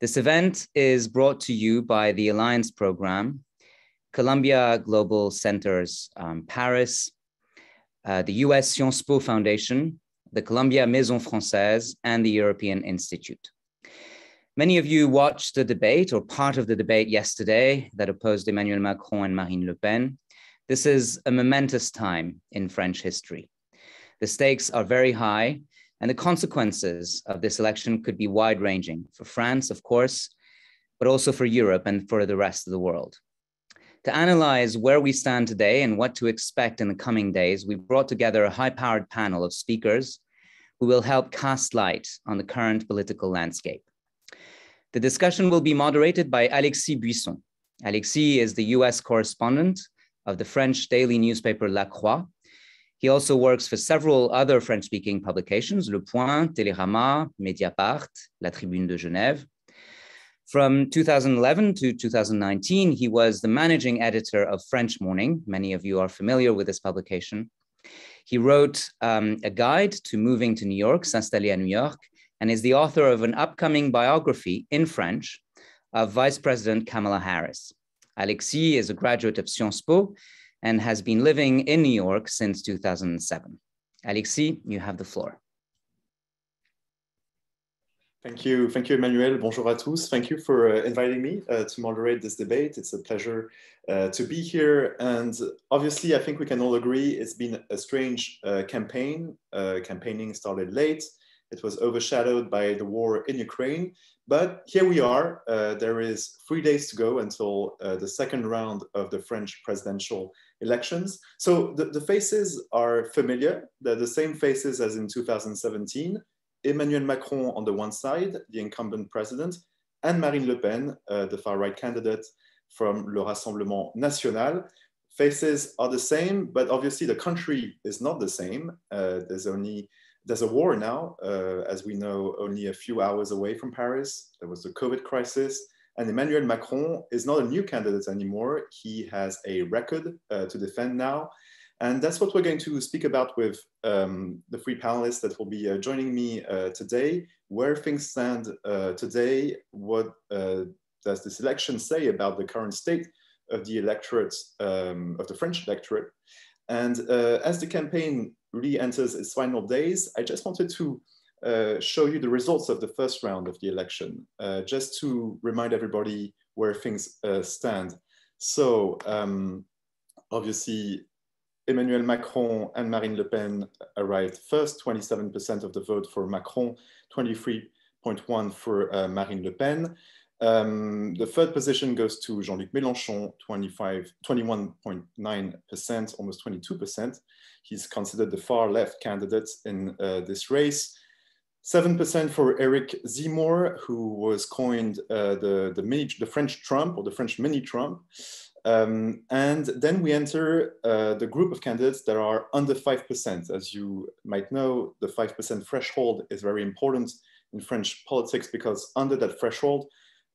This event is brought to you by the Alliance Program, Columbia Global Centers um, Paris, uh, the US Sciences Po Foundation, the Columbia Maison Francaise, and the European Institute. Many of you watched the debate or part of the debate yesterday that opposed Emmanuel Macron and Marine Le Pen. This is a momentous time in French history. The stakes are very high, and the consequences of this election could be wide ranging for France, of course, but also for Europe and for the rest of the world. To analyze where we stand today and what to expect in the coming days, we brought together a high powered panel of speakers who will help cast light on the current political landscape. The discussion will be moderated by Alexis Buisson. Alexis is the US correspondent of the French daily newspaper La Croix. He also works for several other French speaking publications Le Point, Télérama, Mediapart, La Tribune de Genève. From 2011 to 2019, he was the managing editor of French Morning. Many of you are familiar with this publication. He wrote um, a guide to moving to New York, S'installer à New York, and is the author of an upcoming biography in French of Vice President Kamala Harris. Alexis is a graduate of Sciences Po and has been living in New York since 2007. Alexis, you have the floor. Thank you. Thank you, Emmanuel. Bonjour à tous. Thank you for uh, inviting me uh, to moderate this debate. It's a pleasure uh, to be here. And obviously, I think we can all agree it's been a strange uh, campaign. Uh, campaigning started late. It was overshadowed by the war in Ukraine. But here we are. Uh, there is three days to go until the second round of the French presidential elections. So the, the faces are familiar. They're the same faces as in 2017. Emmanuel Macron on the one side, the incumbent president, and Marine Le Pen, uh, the far right candidate from Le Rassemblement National. Faces are the same, but obviously the country is not the same. Uh, there's only there's a war now, uh, as we know, only a few hours away from Paris. There was the COVID crisis, and Emmanuel Macron is not a new candidate anymore. He has a record uh, to defend now. And that's what we're going to speak about with um, the three panelists that will be uh, joining me uh, today. Where things stand uh, today, what uh, does this election say about the current state of the electorate, um, of the French electorate? And uh, as the campaign really enters its final days, I just wanted to uh, show you the results of the first round of the election, just to remind everybody where things stand. So um, obviously Emmanuel Macron and Marine Le Pen arrived first, 27% of the vote for Macron, 23.1 for uh, Marine Le Pen. Um, the third position goes to Jean-Luc Mélenchon, 25, 21.9%, almost 22%. He's considered the far left candidate in uh, this race. 7% for Eric Zemmour, who was coined uh, the, the, mini, the French Trump or the French mini Trump. Um, and then we enter uh, the group of candidates that are under 5%. As you might know, the 5% threshold is very important in French politics because under that threshold,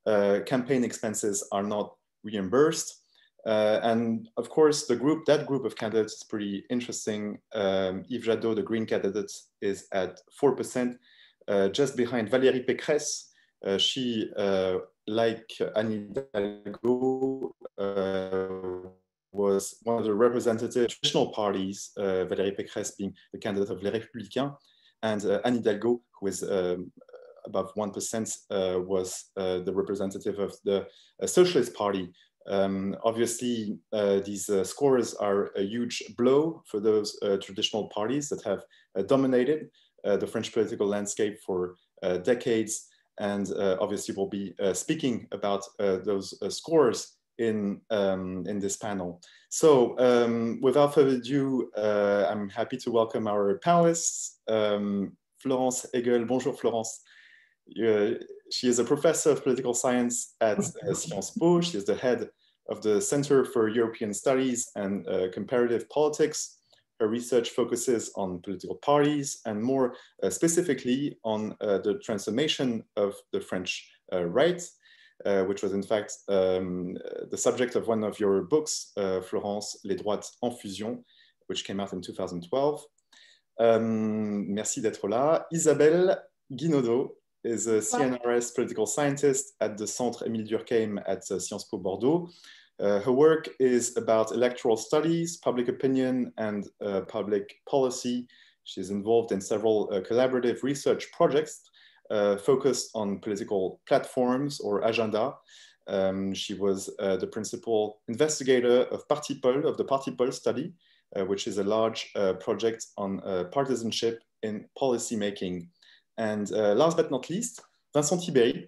uh, campaign expenses are not reimbursed. Uh, and of course, the group, that group of candidates is pretty interesting. Um, Yves Jadot, the Green candidate, is at 4%, uh, just behind Valérie Pécresse. Uh, she uh, like Anne Hidalgo, uh, was one of the representative traditional parties, uh, Valérie Pécresse being the candidate of Les Républicains, and uh, Anne Hidalgo, who is um, above 1%, uh, was uh, the representative of the uh, Socialist Party. Um, obviously, these scores are a huge blow for those traditional parties that have dominated the French political landscape for decades and uh, obviously we'll be uh, speaking about uh, those scores in, um, in this panel. So um, without further ado, I'm happy to welcome our panelists. Um, Florence Haegel, bonjour Florence. she is a professor of political science at Sciences Po. She is the head of the Center for European Studies and uh, Comparative Politics her research focuses on political parties and more uh, specifically on uh, the transformation of the French uh, right, uh, which was in fact um, the subject of one of your books, uh, Florence, Les droites en fusion, which came out in 2012. Um, merci d'être là. Isabelle Guinaudeau, is a CNRS political scientist at the Centre Émile Durkheim at uh, Sciences Po Bordeaux. Uh, her work is about electoral studies, public opinion, and uh, public policy. She's involved in several uh, collaborative research projects uh, focused on political platforms or agenda. Um, she was uh, the principal investigator of Partipol, of the Partipol study, which is a large project on partisanship in policymaking. And last but not least, Vincent Tiberj,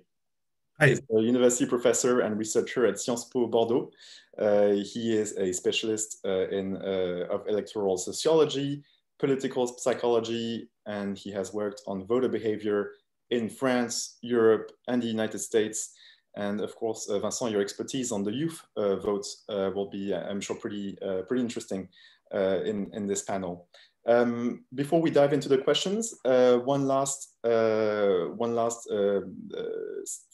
Hi. a university professor and researcher at Sciences Po Bordeaux. Uh, he is a specialist uh, in uh, of electoral sociology, political psychology, and he has worked on voter behavior in France, Europe, and the United States. And of course, uh, Vincent, your expertise on the youth uh, votes uh, will be, I'm sure, pretty pretty interesting in in this panel. Um, before we dive into the questions, uh, one last, uh, one last uh, uh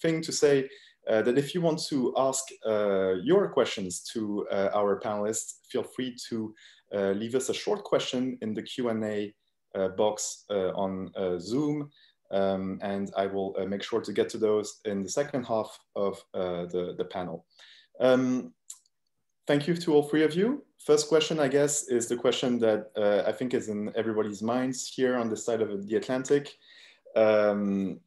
thing to say uh, that if you want to ask uh, your questions to our panelists, feel free to leave us a short question in the Q&A box on Zoom. Um, and I will make sure to get to those in the second half of the, the panel. Um, thank you to all three of you. First question, I guess, is the question that uh, I think is in everybody's minds here on the side of the Atlantic. Um,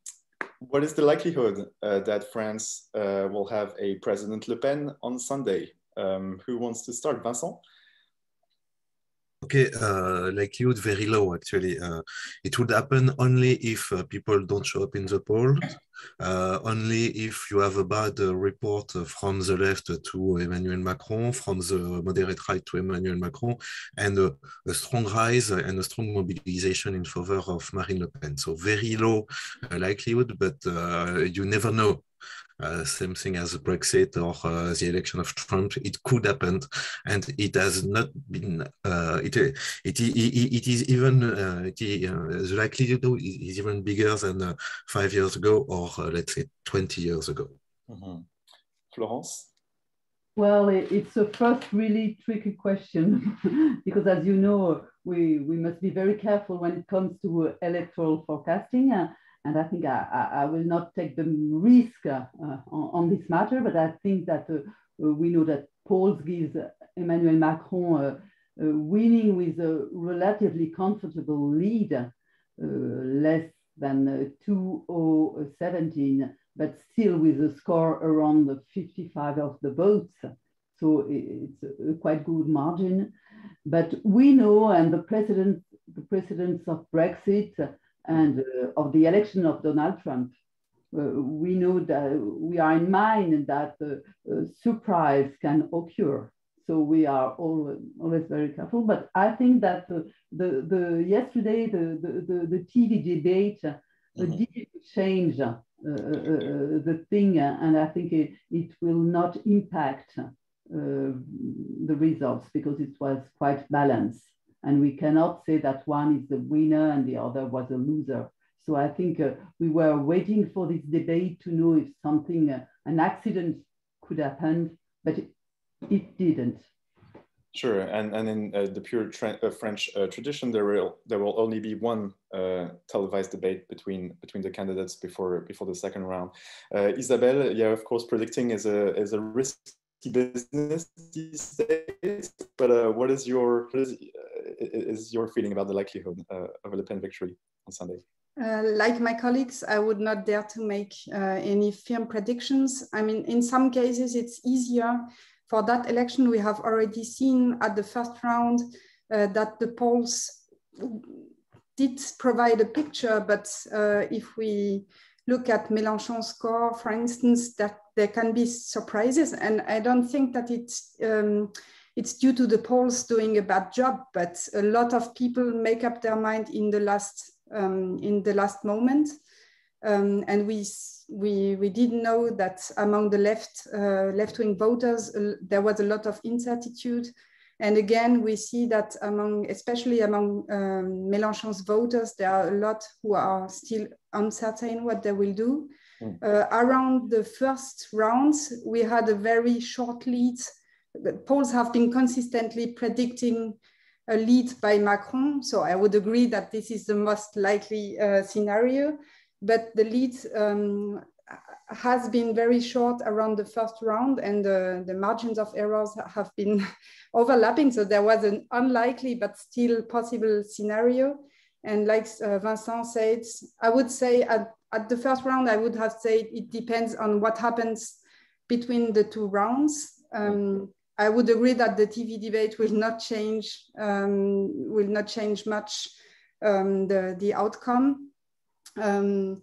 what is the likelihood uh, that France uh, will have a President Le Pen on Sunday? Um, who wants to start? Vincent? Okay, uh, likelihood very low actually. Uh, it would happen only if uh, people don't show up in the poll, uh, only if you have a bad uh, report from the left to Emmanuel Macron, from the moderate right to Emmanuel Macron, and a, strong rise and a strong mobilization in favor of Marine Le Pen. So very low uh, likelihood, but you never know uh, same thing as Brexit or uh, the election of Trump. It could happen, and it has not been. Uh, it, it, it, it is even uh, it, the likelihood is even bigger than uh, five years ago or let's say twenty years ago. Mm -hmm. Florence. Well, it's a first really tricky question because, as you know, we, we must be very careful when it comes to electoral forecasting. And I think I, I, will not take the risk uh, on, on, this matter, but I think that uh, we know that polls gives Emmanuel Macron uh, winning with a relatively comfortable lead, uh, less than 2017, but still with a score around the 55 of the votes. So it's a quite good margin. But we know, and the president, the precedents of Brexit and uh, of the election of Donald Trump, uh, we know that we are in mind that uh, surprise can occur. So we are always, always very careful. But I think that the, the yesterday the, the, the, TV debate mm-hmm. did change uh, uh, the thing, and I think it, it will not impact uh, the results because it was quite balanced. And we cannot say that one is the winner and the other was a loser. So I think uh, we were waiting for this debate to know if something, uh, an accident could happen, but it, it didn't. Sure, and, and in uh, the pure uh, French uh, tradition, there will there will only be one uh, televised debate between between the candidates before before the second round. Isabelle, yeah, of course, predicting is a is a risky business these days. But what is your what is, is your feeling about the likelihood uh, of a Le Pen victory on Sunday? Uh, like my colleagues, I would not dare to make uh, any firm predictions. I mean, in some cases, it's easier. For that election, we have already seen at the first round uh, that the polls did provide a picture, but uh, if we look at Mélenchon's score, for instance, that there can be surprises. And I don't think that it's um, it's due to the polls doing a bad job, but a lot of people make up their mind in the last um, in the last moment. Um, and we we we did know that among the left uh, left wing voters uh, there was a lot of incertitude. And again, we see that among, especially among um, Mélenchon's voters, there are a lot who are still uncertain what they will do. Mm. Uh, around the first rounds, we had a very short lead polls have been consistently predicting a lead by Macron. So I would agree that this is the most likely uh, scenario. but the lead um, has been very short around the first round and uh, the margins of errors have been overlapping. So there was an unlikely but still possible scenario. And like uh, Vincent said, I would say at, at the first round, I would have said it depends on what happens between the two rounds. Um, I would agree that the TV debate will not change, um, will not change much um, the, the outcome. Um,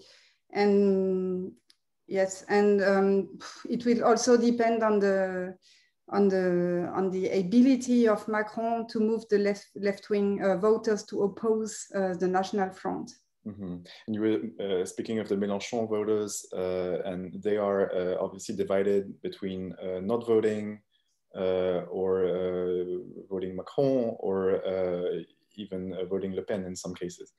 and yes, and um, it will also depend on the on the on the ability of Macron to move the left left wing uh, voters to oppose uh, the National Front. Mm -hmm. And you were uh, speaking of the Mélenchon voters, uh, and they are uh, obviously divided between uh, not voting or voting Macron or even voting Le Pen in some cases.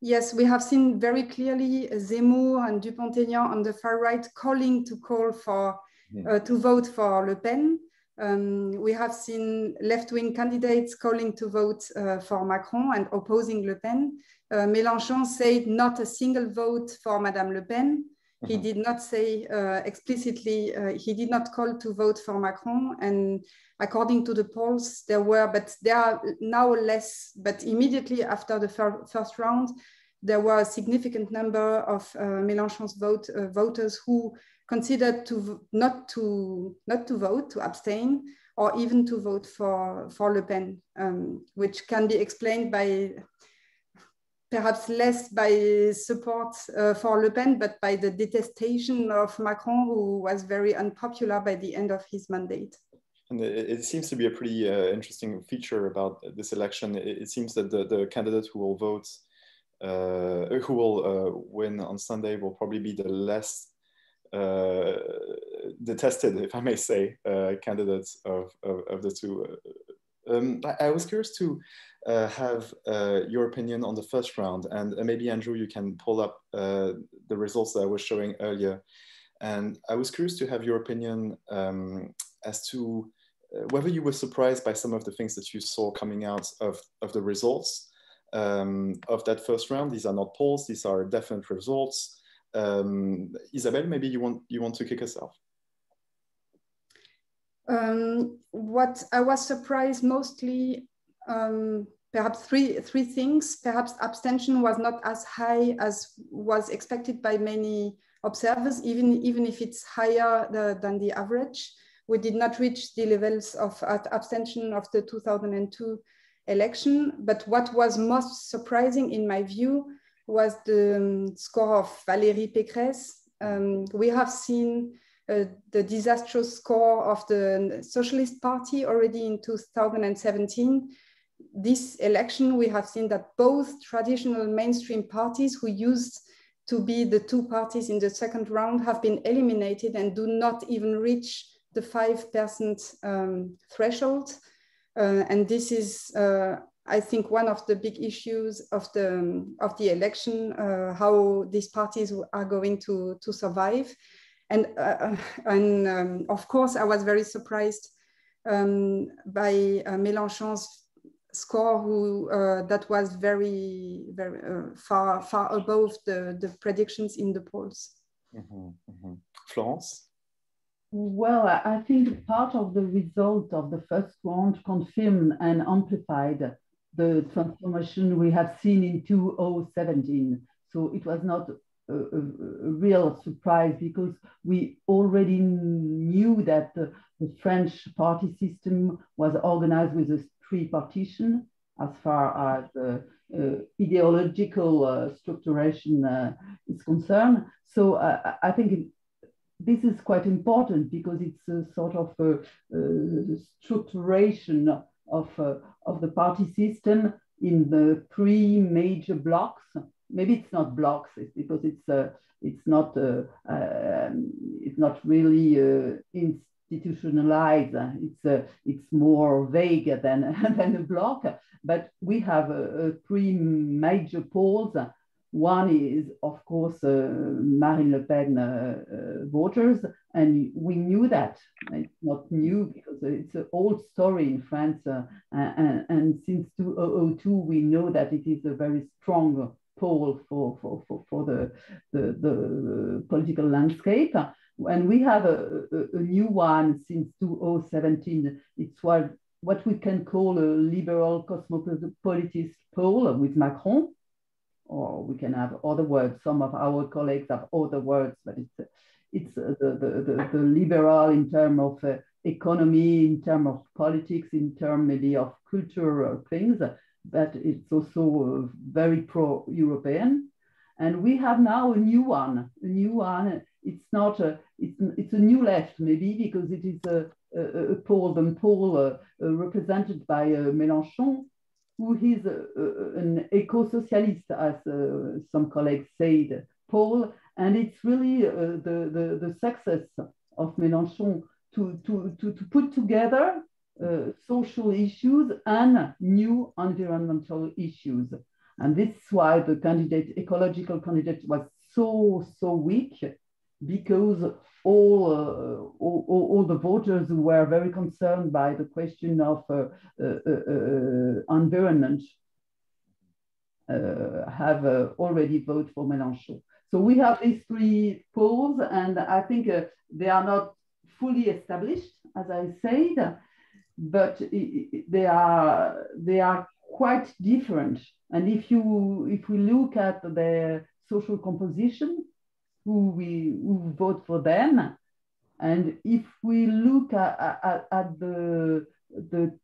Yes, we have seen very clearly Zemmour and Dupont-Aignan on the far right calling to call for mm -hmm. to vote for Le Pen. Um, we have seen left-wing candidates calling to vote uh, for Macron and opposing Le Pen. Uh, Mélenchon said not a single vote for Madame Le Pen. He mm -hmm. did not say uh, explicitly, uh, he did not call to vote for Macron. And according to the polls, there were, but there are now less, but immediately after the fir first round, there were a significant number of uh, Mélenchon's vote, uh, voters who considered to not to not to vote, to abstain, or even to vote for for Le Pen, um, which can be explained by perhaps less by support uh, for Le Pen, but by the detestation of Macron, who was very unpopular by the end of his mandate. And it, seems to be a pretty uh, interesting feature about this election. It, seems that the, the candidate who will vote, uh, who will uh, win on Sunday, will probably be the less uh, detested, if I may say, uh, candidates of, of, of, the two. Um, I, I, was curious to have your opinion on the first round, and maybe Andrew, you can pull up the results that I was showing earlier. And I was curious to have your opinion um, as to whether you were surprised by some of the things that you saw coming out of, of the results um, of that first round. These are not polls, these are definite results. Um, Isabelle, maybe you want you want to kick us off. Um, what I was surprised mostly, um, perhaps three three things. Perhaps abstention was not as high as was expected by many observers, even even if it's higher the, than the average. We did not reach the levels of abstention of the 2002 election. But what was most surprising, in my view, was the um, score of Valérie Pécresse. Um, we have seen uh, the disastrous score of the Socialist Party already in 2017. This election, we have seen that both traditional mainstream parties who used to be the two parties in the second round have been eliminated and do not even reach the 5% um, threshold. Uh, and this is uh, I think one of the big issues of the of the election, uh, how these parties are going to to survive, and uh, and um, of course I was very surprised um, by uh, Mélenchon's score, who uh, that was very very uh, far far above the the predictions in the polls. Mm -hmm, mm -hmm. Florence. Well, I think part of the result of the first round confirmed and amplified the transformation we have seen in 2017. So it was not a, a, a real surprise because we already knew that the, the French party system was organized with a tripartition as far as uh, uh, ideological uh, structuration uh, is concerned. So uh, I think it, this is quite important because it's a sort of a, a structuration of, uh, of the party system in the three major blocks. Maybe it's not blocks it's because it's uh, it's not uh, um, it's not really uh, institutionalized. It's uh, it's more vague than than a block. But we have three major poles one is, of course, uh, Marine Le Pen uh, uh, voters, and we knew that. It's not new because it's an old story in France, and, and, since 2002, we know that it is a very strong pole for, for, for, for the, the, the political landscape. And we have a, a, a, new one since 2017. It's what, what we can call a liberal cosmopolitist pole with Macron, or we can have other words. Some of our colleagues have other words, but it's, it's uh, the, the, the, the liberal in terms of uh, economy, in terms of politics, in terms maybe of cultural things, but it's also uh, very pro-European. And we have now a new one, a new one. It's not a, it's, it's a new left maybe because it is a, a, a pole and pole uh, uh, represented by uh, Mélenchon, who is an eco-socialist, as some colleagues said, pole. And it's really the, the, the success of Mélenchon to, to, to, to put together uh, social issues and new environmental issues. And this is why the candidate, ecological candidate was so, so weak because all, uh, all, all, the voters who were very concerned by the question of uh, uh, uh environment have already voted for Mélenchon. So we have these three poles, and I think they are not fully established, as I said, but they are they are quite different. And if you if we look at the social composition, who we who vote for them, and if we look at, at, at the the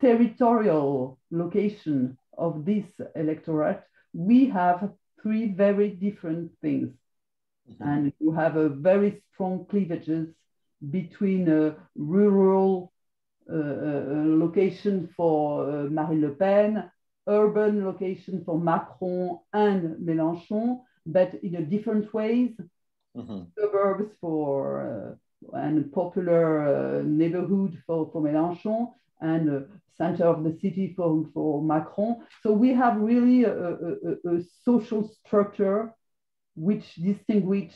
territorial location of this electorate, we have three very different things. Mm -hmm. And you have a very strong cleavages between a rural uh, uh, location for uh, Marine Le Pen, urban location for Macron and Mélenchon, but in a different ways. Mm-hmm. Suburbs for and popular neighborhood for, for Mélenchon and center of the city for, for Macron. So we have really a, a, a social structure which distinguish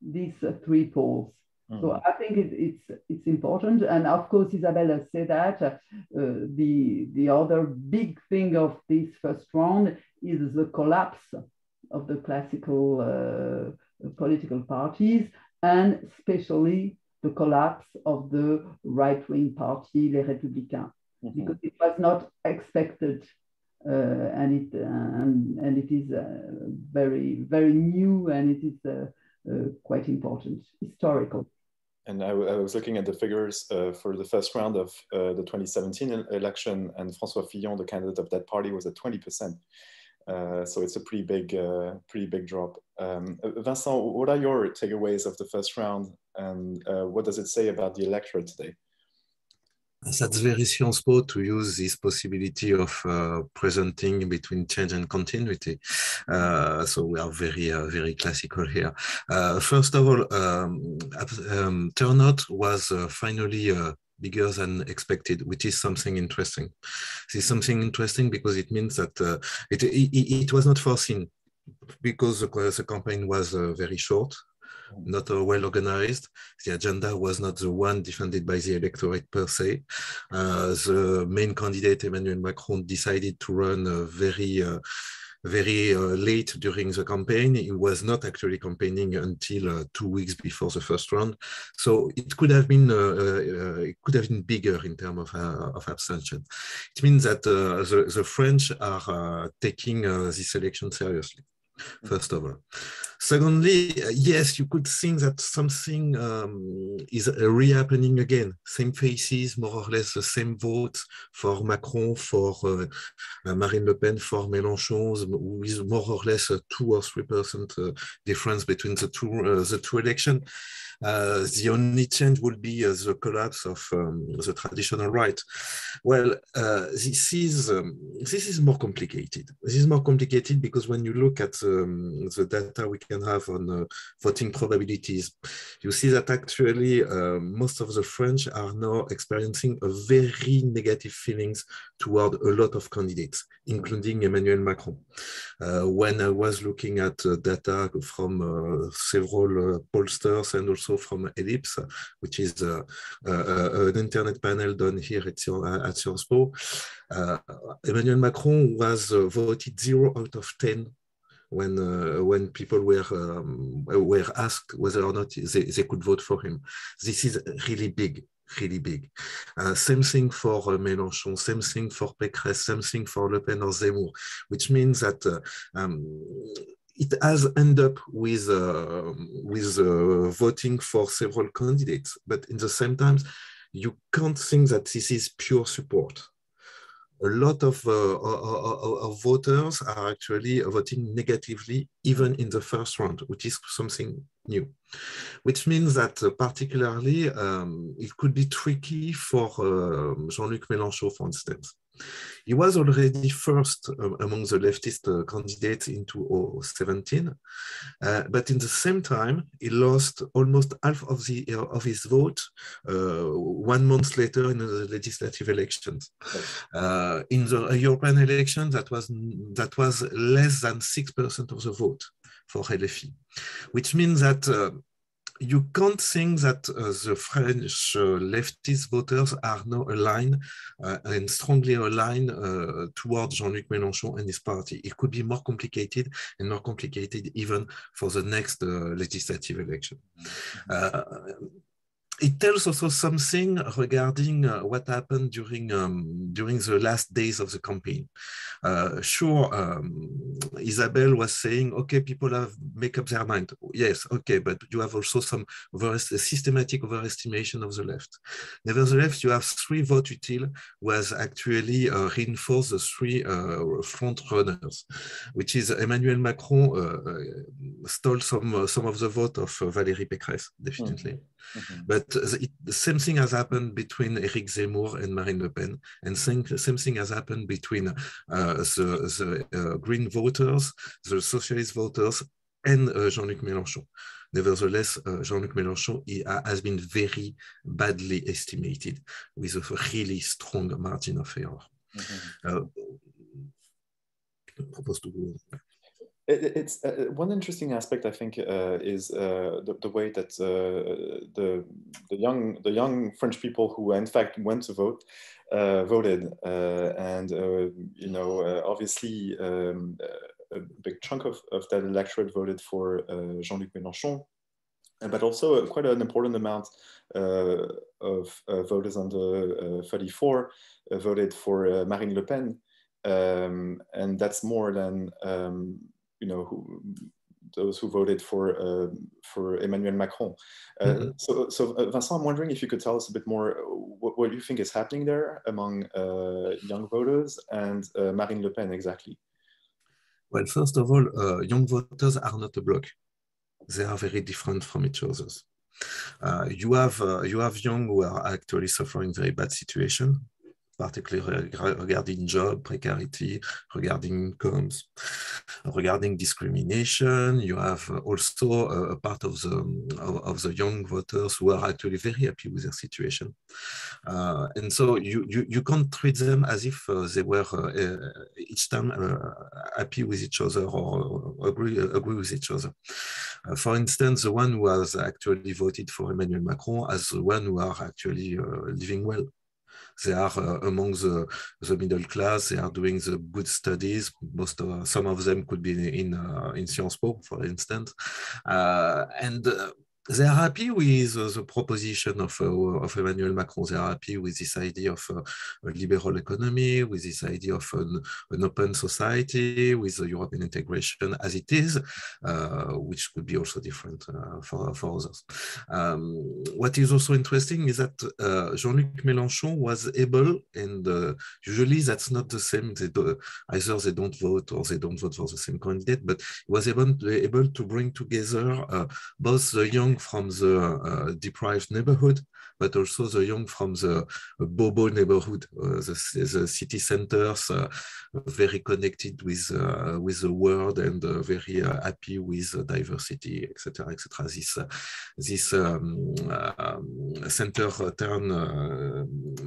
these uh, three poles. Mm. So I think it, it's it's important, and of course Isabella said that uh, the the other big thing of this first round is the collapse of the classical uh, political parties, and especially the collapse of the right-wing party, Les Républicains, mm -hmm. because it was not expected uh, and it uh, and, and it is uh, very very new and it is uh, uh, quite important historical and I, I, was looking at the figures uh, for the first round of uh, the 2017 election, and François Fillon, the candidate of that party, was at 20%. Uh, so it's a pretty big, uh, pretty big drop. Um, uh, Vincent, what are your takeaways of the first round, and uh, what does it say about the electorate today? that's very Sciences Po to use this possibility of uh, presenting between change and continuity. Uh, so we are very, uh, very classical here. Uh, first of all, um, um, turnout was uh, finally uh, bigger than expected, which is something interesting. This is something interesting because it means that it, it, it, was not foreseen because the, the campaign was very short not uh, well organized. The agenda was not the one defended by the electorate per se. Uh, the main candidate, Emmanuel Macron, decided to run a very very uh, late during the campaign. He was not actually campaigning until uh, two weeks before the first round. So it could have been uh, it could have been bigger in terms of, of abstention. It means that the, the French are taking this election seriously first of all. Secondly, yes, you could think that something um, is re-happening again. Same faces, more or less the same votes for Macron, for uh, Marine Le Pen, for Mélenchon, with more or less a two or three percent uh, difference between the two uh, the two elections. Uh, the only change would be uh, the collapse of um, the traditional right. Well, uh, this is um, this is more complicated. This is more complicated because when you look at um, the data we can have on uh, voting probabilities, you see that actually uh, most of the French are now experiencing a very negative feelings toward a lot of candidates, including Emmanuel Macron. Uh, when I was looking at data from several pollsters and also from ELIPSS, which is uh, uh, an internet panel done here at, at Sciences Po. Uh, Emmanuel Macron was voted zero out of 10 when uh, when people were um, were asked whether or not they, they could vote for him. This is really big really big. Uh, same thing for uh, Mélenchon, same thing for Pécresse, same thing for Le Pen or Zemmour, which means that uh, um, it has ended up with uh, with uh, voting for several candidates, but in the same time, you can't think that this is pure support a lot of, uh, of, voters are actually voting negatively even in the first round, which is something new, which means that uh, particularly um, it could be tricky for uh, Jean-Luc Mélenchon, for instance. He was already first uh, among the leftist uh, candidates in 2017, uh, but in the same time, he lost almost half of, the, uh, of his vote one month later in the legislative elections. In the European election, that was, that was less than 6% of the vote for LFI, which means that you can't think that uh, the French uh, leftist voters are now aligned uh, and strongly aligned uh, towards Jean-Luc Mélenchon and his party. It could be more complicated and more complicated even for the next uh, legislative election. Mm-hmm it tells also something regarding uh, what happened during um, during the last days of the campaign. Uh, sure, um, Isabelle was saying, okay, people have make up their mind. Yes, okay, but you have also some over systematic overestimation of the left. Nevertheless, you have three vote utile was actually uh, reinforced the three uh, front runners, which is Emmanuel Macron uh, uh, stole some some of the vote of Valérie Pécresse, definitely. Mm -hmm. Mm-hmm. But the, the, same thing has happened between Eric Zemmour and Marine Le Pen, and same, same thing has happened between uh, the, the uh, Green voters, the Socialist voters, and uh, Jean-Luc Mélenchon. Nevertheless, uh, Jean-Luc Mélenchon he, has been very badly estimated with a really strong margin of error. Mm-hmm. Uh, propose to go. It, it's uh, one interesting aspect I think uh, is uh, the, the, way that uh, the the young the young French people who in fact went to vote uh, voted, uh, and you know obviously um, a big chunk of, of that electorate voted for Jean-Luc Mélenchon, but also quite an important amount of voters under 34 voted for Marine Le Pen, um, and that's more than um, you know, who, those who voted for uh, for Emmanuel Macron. Uh, mm -hmm. So, so uh, Vincent, I'm wondering if you could tell us a bit more what, what you think is happening there among uh, young voters and uh, Marine Le Pen exactly. Well, first of all, uh, young voters are not a bloc; they are very different from each other. you have you have young who are actually suffering very bad situation particularly regarding job precarity, regarding incomes, regarding discrimination. You have also a, part of the of, the young voters who are actually very happy with their situation, uh, and so you, you you can't treat them as if uh, they were uh, each time uh, happy with each other or agree agree with each other. Uh, for instance, the one who has actually voted for Emmanuel Macron as the one who are actually uh, living well they are uh, among the, the middle class. They are doing the good studies. Most of, some of them could be in uh, in Sciences Po, for instance, uh, and they are happy with uh, the proposition of, uh, of Emmanuel Macron. They are happy with this idea of uh, a liberal economy, with this idea of an, an open society, with the European integration as it is, uh, which could be also different uh, for, for others. Um, what is also interesting is that uh, Jean-Luc Mélenchon was able, and usually that's not the same, they do, either they don't vote or they don't vote for the same candidate, but he was able able to bring together both the young from the uh, deprived neighborhood, but also the young from the Bobo neighborhood, uh, the, the, city centers, uh, very connected with with the world and very happy with diversity, etc., etc. This this um, center turn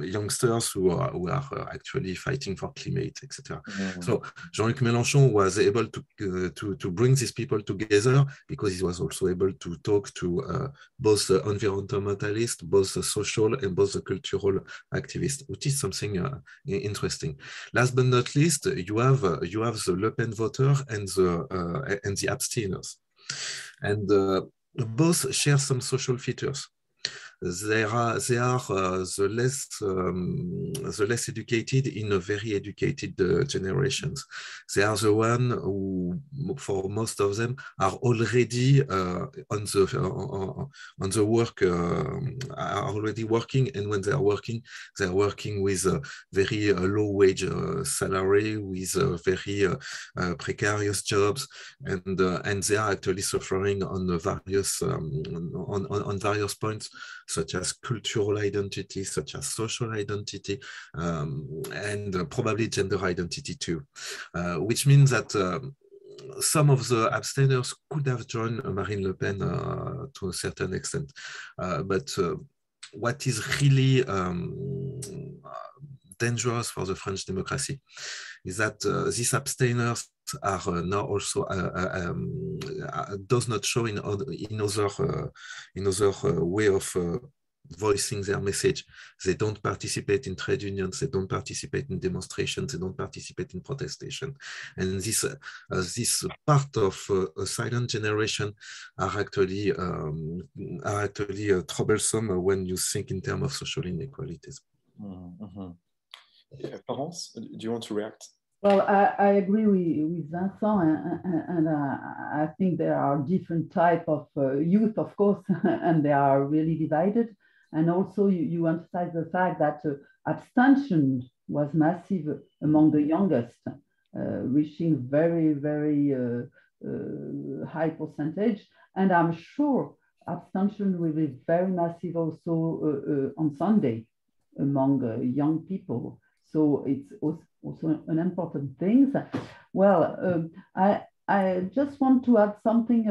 youngsters who are, who are actually fighting for climate, etc. Mm. So Jean-Luc Mélenchon was able to, uh, to, to bring these people together because he was also able to talk to uh, both the environmentalist, both the social and both the cultural activists, which is something uh, interesting. Last but not least, you have uh, you have the Le Pen voter and the uh, and the abstainers, and uh, both share some social features they are they are the less um, the less educated in a very educated uh, generations. They are the one who, for most of them, are already uh, on the uh, on the work uh, are already working, and when they are working, they are working with a very low wage salary, with very precarious jobs, and and they are actually suffering on various um, on, on on various points such as cultural identity, such as social identity, um, and uh, probably gender identity too, uh, which means that um, some of the abstainers could have joined Marine Le Pen uh, to a certain extent. Uh, but uh, what is really um, dangerous for the French democracy is that uh, these abstainers are now also um, does not show in, other in other in other way of voicing their message. They don't participate in trade unions, they don't participate in demonstrations, they don't participate in protestation. And this, uh, this part of uh, a silent generation are actually, um, are actually uh, troublesome when you think in terms of social inequalities. Mm -hmm. Florence, do you want to react? Well, I, I agree with, with Vincent, and, and, and uh, I think there are different type of uh, youth, of course, and they are really divided. And also you, you emphasize the fact that uh, abstention was massive among the youngest, uh, reaching very, very uh, uh, high percentage. And I'm sure abstention will be very massive also on Sunday among young people. So it's also an important thing. Well, um, I, I just want to add something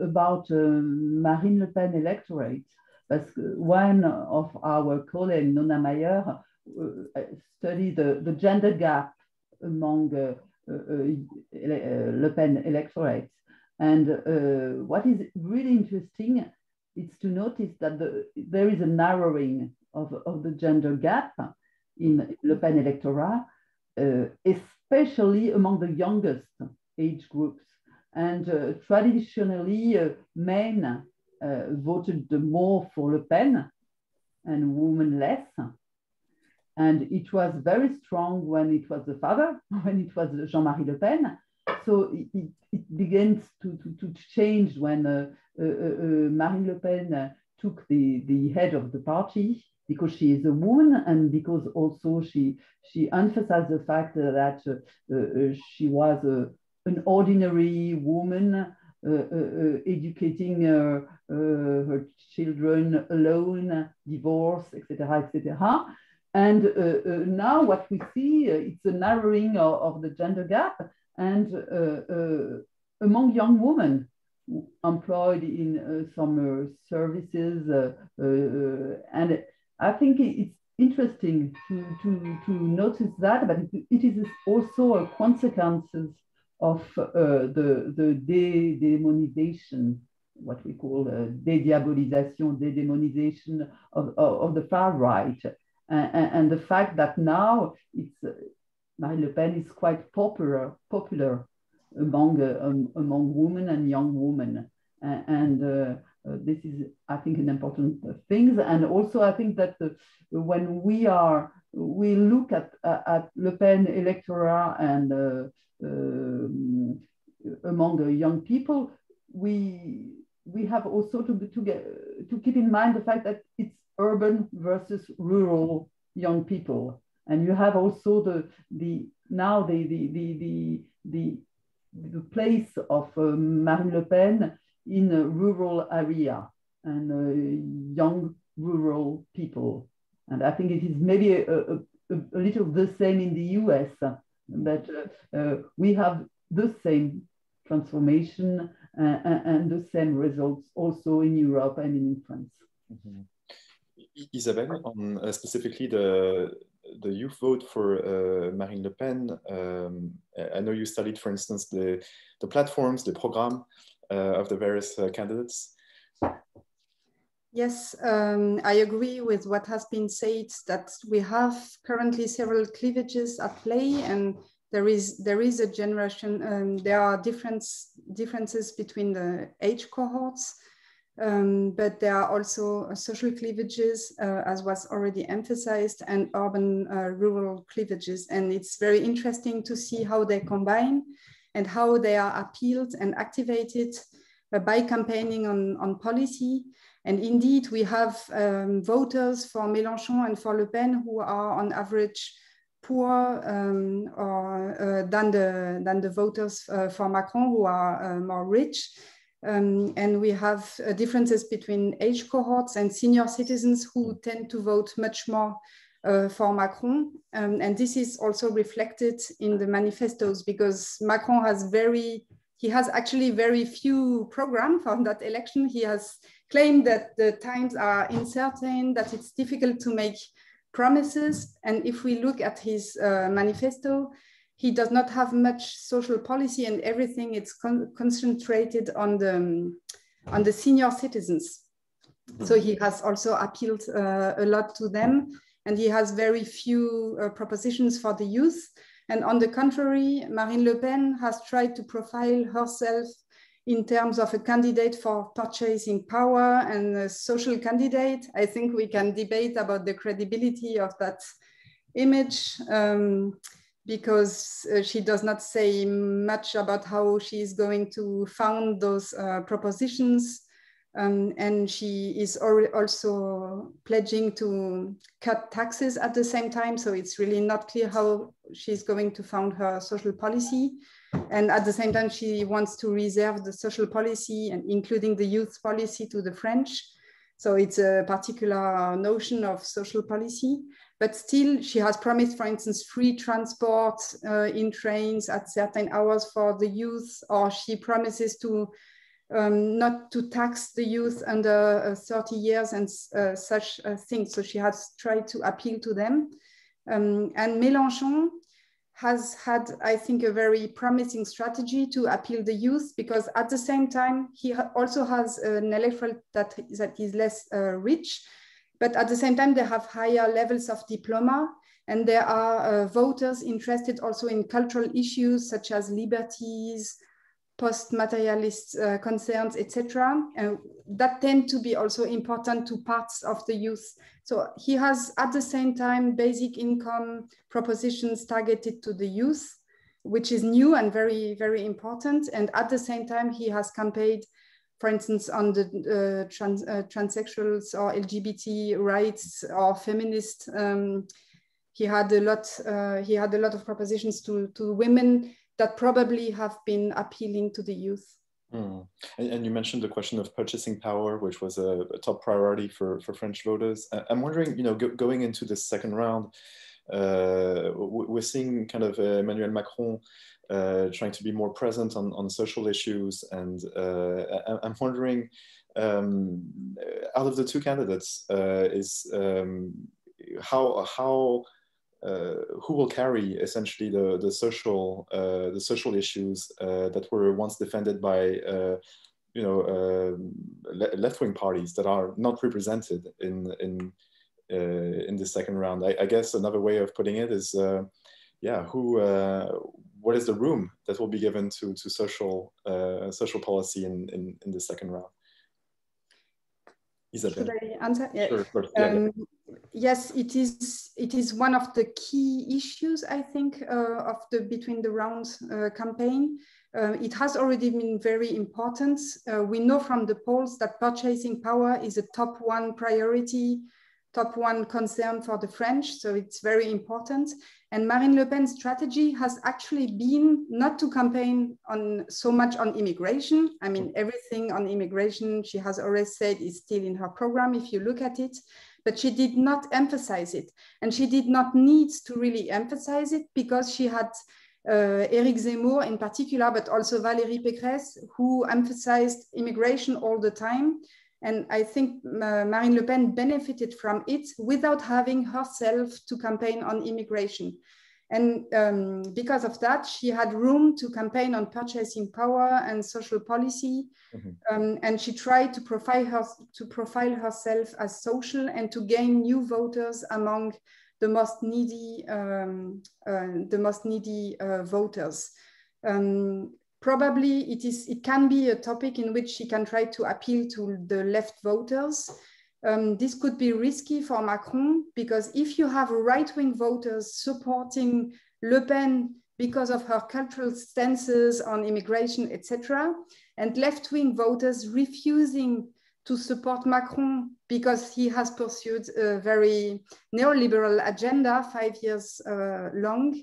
about um, Marine Le Pen electorate. Que one of our colleagues, Nonna Mayer, uh, studied the, the gender gap among uh, uh, uh Le Pen electorates. And uh, what is really interesting is to notice that the, there is a narrowing of, of the gender gap in Le Pen electorate, uh, especially among the youngest age groups. And traditionally, men uh, voted more for Le Pen and women less. And it was very strong when it was the father, when it was Jean-Marie Le Pen. So it, it begins to, to, to change when uh, uh, uh, uh Marine Le Pen took the, the head of the party because she is a woman and because also she, she emphasized the fact that she was a, an ordinary woman uh, uh, uh, educating her children alone, divorce, etc., etc. And now what we see, it's a narrowing of, of, the gender gap and among young women employed in uh, some uh, services. Uh, and I think it's interesting to, to, to notice that, but it, it is also a consequences of uh, the, the de-demonization, what we call uh, de-diabolisation, de-demonization of, of, of, the far right. And, and, the fact that now it's, uh, Marine Le Pen is quite popular, popular among, uh, um, among women and young women. And uh, uh, Uh, this is, I think, an important uh, thing. And also, I think that uh, when we are, we look at, at Le Pen electoral and um, among young people, we we have also to to get to keep in mind the fact that it's urban versus rural young people, and you have also the the now the the the the, the, place of uh, Marine Le Pen in a rural area and uh, young rural people, and I think it is maybe a, a, a little the same in the U.S but uh, uh, we have the same transformation uh, and the same results also in Europe and in France. Mm -hmm. Isabelle, on uh, specifically the the youth vote for uh, Marine Le Pen. Um, I know you studied, for instance, the the platforms, the program of the various candidates. Yes, um, I agree with what has been said that we have currently several cleavages at play and there is there is a generation, um, there are difference, differences between the age cohorts, um, but there are also social cleavages, uh, as was already emphasized, and urban uh, rural cleavages. And it's very interesting to see how they combine and how they are appealed and activated by campaigning on, on policy and indeed, we have um, voters for Mélenchon and for Le Pen who are on average poor um, or, uh, than, the, than the voters uh, for Macron who are uh, more rich. Um, and we have uh, differences between age cohorts and senior citizens who tend to vote much more uh, for Macron. Um, and this is also reflected in the manifestos because Macron has very, he has actually very few programs for that election. He has claimed that the times are uncertain, that it's difficult to make promises. And if we look at his uh, manifesto, he does not have much social policy and everything it's con concentrated on the, um, on the senior citizens. So he has also appealed uh, a lot to them and he has very few uh, propositions for the youth. And on the contrary, Marine Le Pen has tried to profile herself in terms of a candidate for purchasing power and a social candidate. I think we can debate about the credibility of that image um, because uh, she does not say much about how she is going to found those uh, propositions. Um, and she is also pledging to cut taxes at the same time. So it's really not clear how she's going to found her social policy. And at the same time, she wants to reserve the social policy and including the youth policy to the French. So it's a particular notion of social policy, but still she has promised, for instance, free transport uh, in trains at certain hours for the youth, or she promises to um, not to tax the youth under uh, 30 years and uh, such things. So she has tried to appeal to them. Um, and Mélenchon has had, I think, a very promising strategy to appeal the youth because at the same time, he ha also has an electorate that, that is less uh, rich, but at the same time, they have higher levels of diploma and there are uh, voters interested also in cultural issues such as liberties, post-materialist uh, concerns, etc. Uh, that tend to be also important to parts of the youth. So he has at the same time basic income propositions targeted to the youth, which is new and very, very important. And at the same time, he has campaigned, for instance, on the uh, trans, uh, transsexuals or LGBT rights or feminist. Um, he had a lot. Uh, he had a lot of propositions to to women that probably have been appealing to the youth. Mm. And, and, you mentioned the question of purchasing power, which was a, a top priority for, for French voters. I'm wondering, you know, go, going into the second round, uh, we're seeing kind of Emmanuel Macron uh, trying to be more present on, on social issues. And uh, I'm wondering, um, out of the two candidates, uh, is um, how, how who will carry essentially the the social uh, the social issues uh, that were once defended by you know left wing parties that are not represented in in in the second round. I, I, guess another way of putting it is yeah who what is the room that will be given to to social uh, social policy in, in in the second round? Isabelle. Should I answer? Yeah. Sure, yeah, um, yeah. Yes, it is. It is one of the key issues I think uh, of the between the rounds uh, campaign. Uh, it has already been very important. Uh, we know from the polls that purchasing power is a top one priority top one concern for the French, so it's very important. And Marine Le Pen's strategy has actually been not to campaign on so much on immigration. I mean, everything on immigration, she has always said is still in her program if you look at it, but she did not emphasize it. And she did not need to really emphasize it because she had uh, Eric Zemmour in particular, but also Valérie Pécresse, who emphasized immigration all the time. And I think uh, Marine Le Pen benefited from it without having herself to campaign on immigration. And um, because of that, she had room to campaign on purchasing power and social policy. Mm-hmm. Um, and she tried to profile, her, to profile herself as social and to gain new voters among the most needy, um, uh, the most needy uh, voters. Um, probably it is it can be a topic in which she can try to appeal to the left voters um, this could be risky for Macron because if you have right-wing voters supporting Le Pen because of her cultural stances on immigration, etc., and left-wing voters refusing to support Macron because he has pursued a very neoliberal agenda, five years uh, long,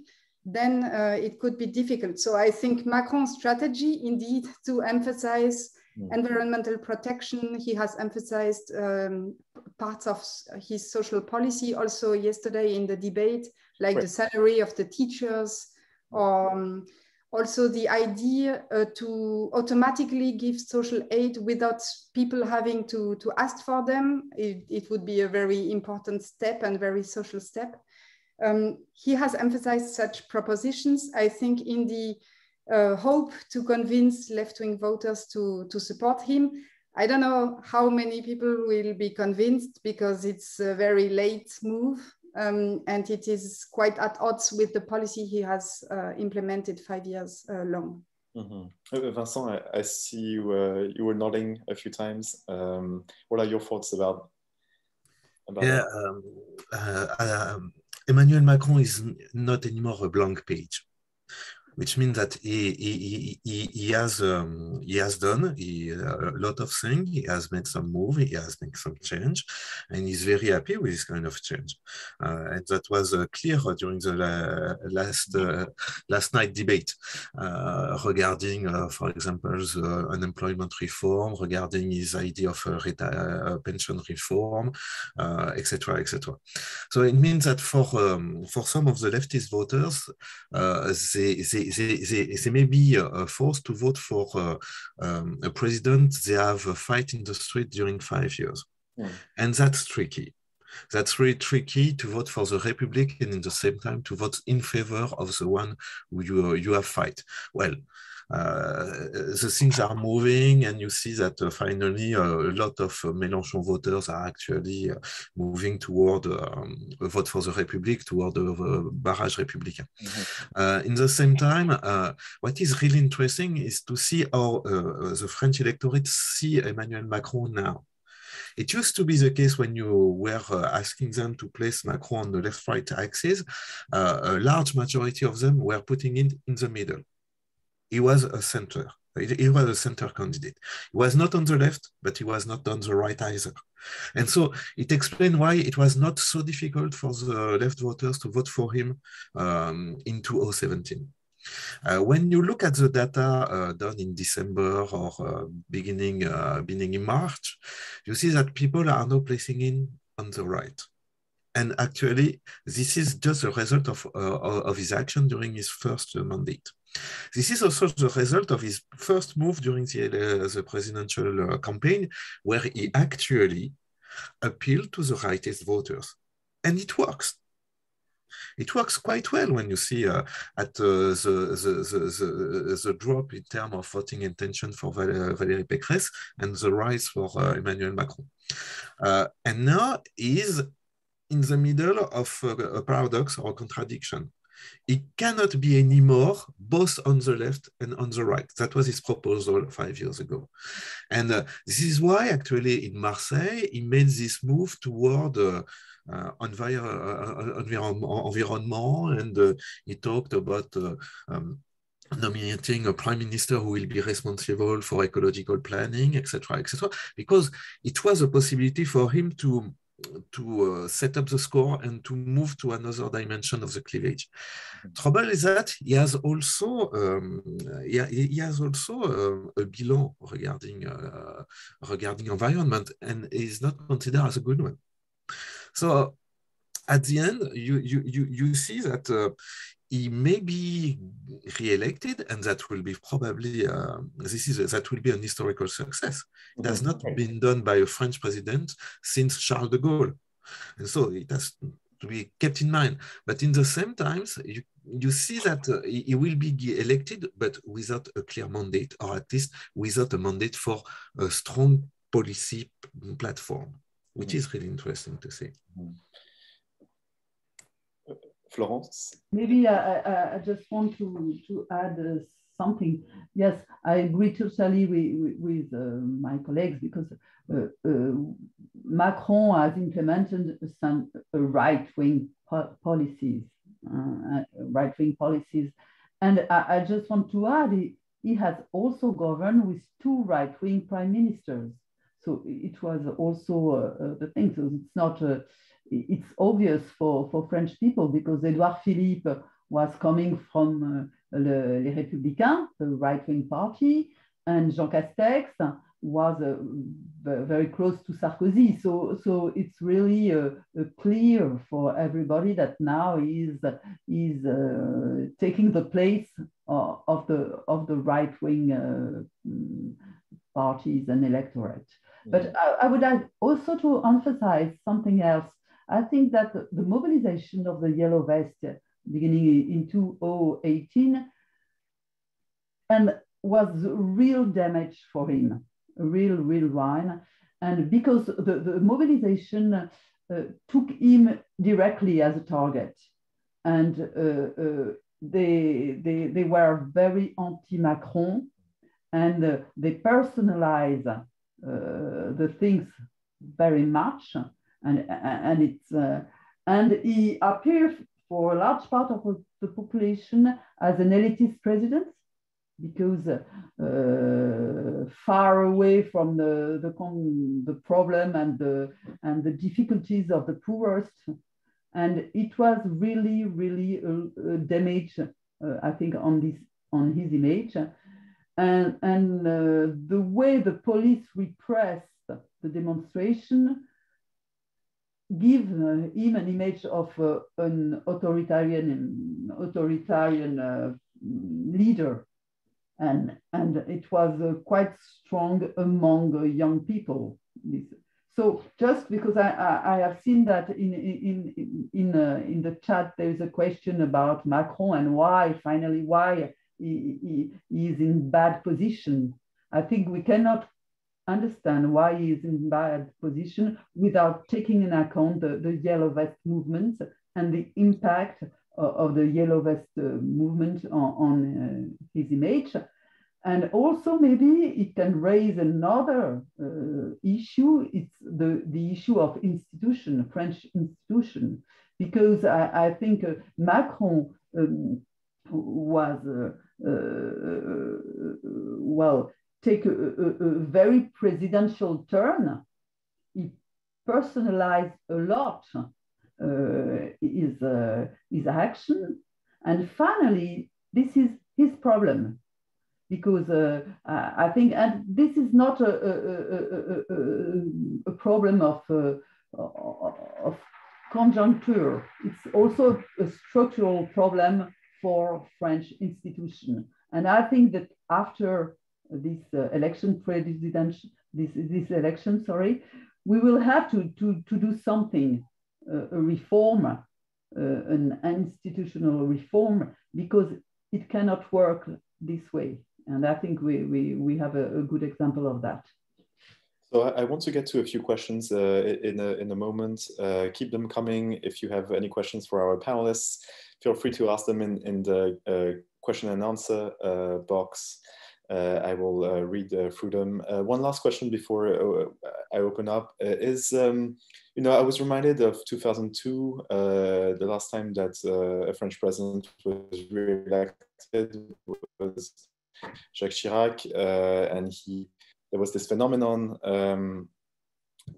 then uh, it could be difficult. So I think Macron's strategy, indeed, to emphasize Mm. environmental protection. He has emphasized um, parts of his social policy also yesterday in the debate, like right. the salary of the teachers, or um, also the idea uh, to automatically give social aid without people having to, to ask for them. It, it would be a very important step and very social step. Um, he has emphasized such propositions. I think in the uh, hope to convince left-wing voters to, to support him. I don't know how many people will be convinced because it's a very late move um, and it is quite at odds with the policy he has uh, implemented five years uh, long. Mm -hmm. Vincent, I, I, see you, uh, you were nodding a few times. Um, what are your thoughts about, about yeah, um, uh, um, Emmanuel Macron is not anymore a blank page which means that he he, he, he has um, he has done he, a lot of things. He has made some move. He has made some change, and he's very happy with this kind of change. Uh, and that was uh, clear during the last uh, last night debate uh, regarding, uh, for example, the unemployment reform, regarding his idea of a pension reform, etc., etc. So it means that for um, for some of the leftist voters, they, they they, they, may be forced to vote for um, a president they have a fight in the street during five years. Mm. And that's tricky. That's really tricky to vote for the Republic and in the same time to vote in favor of the one who you, you have fight. Well, the things are moving, and you see that uh, finally uh, a lot of Mélenchon voters are actually moving toward um, a vote for the Republic, toward the barrage Republican. Mm -hmm. in the same time, what is really interesting is to see how the French electorate see Emmanuel Macron now. It used to be the case when you were uh, asking them to place Macron on the left-right axis, uh, a large majority of them were putting it in the middle he was a center. He was a center candidate. He was not on the left, but he was not on the right either. And so it explained why it was not so difficult for the left voters to vote for him um, in 2017. Uh, when you look at the data uh, done in December or uh, beginning, uh, beginning in March, you see that people are now placing in on the right. And actually, this is just a result of, uh, of his action during his first mandate. This is also the result of his first move during the, uh, the presidential uh, campaign, where he actually appealed to the rightist voters. And it works. It works quite well when you see uh, at uh, the, the, the, the, drop in terms of voting intention for Val Valérie Pécresse and the rise for uh, Emmanuel Macron. Uh, and now is in the middle of a paradox or a contradiction it cannot be anymore both on the left and on the right. That was his proposal five years ago. And uh, this is why actually in Marseille, he made this move toward uh, uh, envir uh, environment and uh, he talked about uh, um, nominating a prime minister who will be responsible for ecological planning, etc., etc., because it was a possibility for him to to uh, set up the score and to move to another dimension of the cleavage. Mm-hmm. Trouble is that he has also um, he, he, has also uh, a bilan regarding uh, regarding environment and is not considered as a good one. So at the end, you you you, you see that uh, he may be re-elected, and that will be probably uh, this is a, that will be an historical success. It has not okay. been done by a French president since Charles de Gaulle, and so it has to be kept in mind. But in the same times, you you see that uh, he will be elected, but without a clear mandate, or at least without a mandate for a strong policy platform, which mm -hmm. is really interesting to see. Mm -hmm. Florence? Maybe I, I, I, just want to, to add uh, something. Yes, I agree totally with, with uh, my colleagues because uh, uh Macron has implemented some right-wing po policies, uh, right-wing policies. And I, I, just want to add, he, he has also governed with two right-wing prime ministers. So it was also uh, the thing. So it's not it's obvious for, for French people because Edouard Philippe was coming from uh, le, Les Républicains, the right-wing party, and Jean Castex was uh, very close to Sarkozy. So, so it's really uh, clear for everybody that now is is uh, taking the place of, of the of the right-wing uh, mm, parties and electorate. But I, I would like also to emphasize something else I think that the mobilization of the Yellow Vest beginning in 2018 and was real damage for him, real, real wine. And because the, the mobilization uh, took him directly as a target. And uh, uh, they, they, they were very anti-Macron and uh, they personalize uh, the things very much and and it's uh, and he appears for a large part of the population as an elitist president because uh, far away from the, the, the problem and the, and the difficulties of the poorest. And it was really, really a, a damage, uh, I think, on, this, on his image. And, and uh, the way the police repressed the demonstration give uh, him an image of uh, an authoritarian authoritarian uh, leader. And and it was uh, quite strong among uh, young people. So just because I, I, I, have seen that in in in in, uh, in the chat there is a question about Macron and why finally why he, is in bad position. I think we cannot understand why he is in bad position without taking in account the, the yellow vest movement and the impact of, of the yellow vest uh, movement on, on uh, his image. And also maybe it can raise another uh, issue. It's the, the issue of institution, French institution, because I, I think uh, Macron um, was, uh, uh, well, take a, a, a very presidential turn. He personalized a lot uh, his, uh, his action. And finally, this is his problem because uh, I think, and this is not a, a, a, a problem of, uh, of conjuncture. It's also a structural problem for French institution. And I think that after this uh, election president this this election sorry we will have to to to do something uh, a reform uh, an institutional reform because it cannot work this way and i think we we, we have a, a good example of that so I want to get to a few questions uh, in, a, in a moment. Uh, keep them coming. If you have any questions for our panelists, feel free to ask them in, in the uh, question and answer box. Uh, I will uh, read uh, through them. one last question before I open up is, um, you know, I was reminded of 2002, the last time that a French president was re-elected was Jacques Chirac, and he there was this phenomenon um,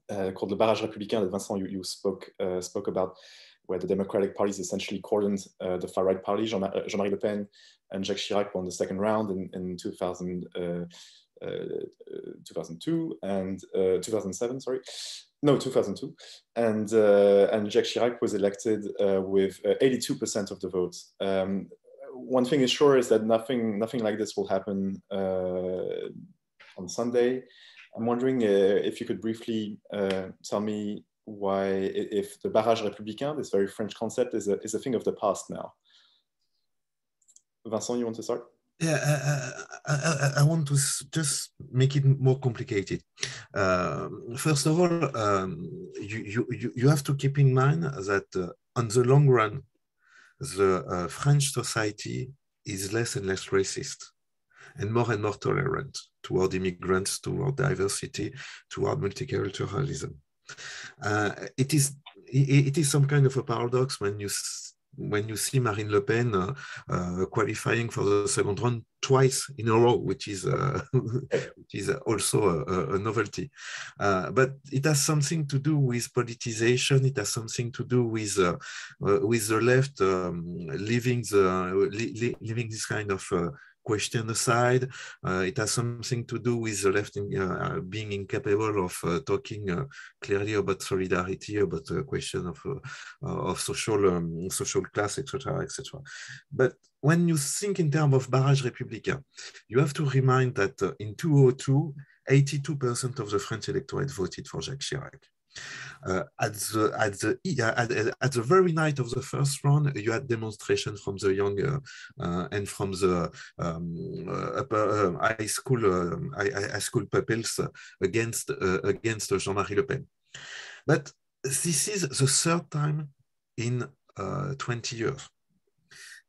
uh, called the barrage républicain that Vincent you, you spoke uh, spoke about, where the Democratic parties essentially cordoned uh, the far right party, Jean-Marie Jean Le Pen and Jacques Chirac won the second round in, in 2000, uh, uh, 2002 and uh, 2007, sorry. No, 2002. And, and Jacques Chirac was elected with 82% of the votes. Um, one thing is sure is that nothing, nothing like this will happen on Sunday. I'm wondering uh, if you could briefly uh, tell me why, if the barrage républicain, this very French concept, is a, is a thing of the past now. Vincent, you want to start? Yeah, I, I, I, want to just make it more complicated. Uh, first of all, um, you, you, you have to keep in mind that uh, on the long run, the uh, French society is less and less racist and more and more tolerant toward immigrants, toward diversity, toward multiculturalism. Uh, it is it is some kind of a paradox when you when you see Marine Le Pen uh, uh, qualifying for the second round twice in a row, which is uh, which is also a, a novelty. Uh, but it has something to do with politicization. It has something to do with uh, uh, with the left um, leaving the leaving this kind of question aside. Uh, it has something to do with the left in, uh, being incapable of uh, talking uh, clearly about solidarity, about the question of uh, of social um, social class, etc., etc. But when you think in terms of barrage républicain, you have to remind that uh, in 2002, 82% of the French electorate voted for Jacques Chirac. Uh, at the at the at, at, the very night of the first round, you had demonstrations from the young uh, uh, and from the um, uh, upper uh, high school um, high, school pupils against against Jean-Marie Le Pen. But this is the third time in 20 years.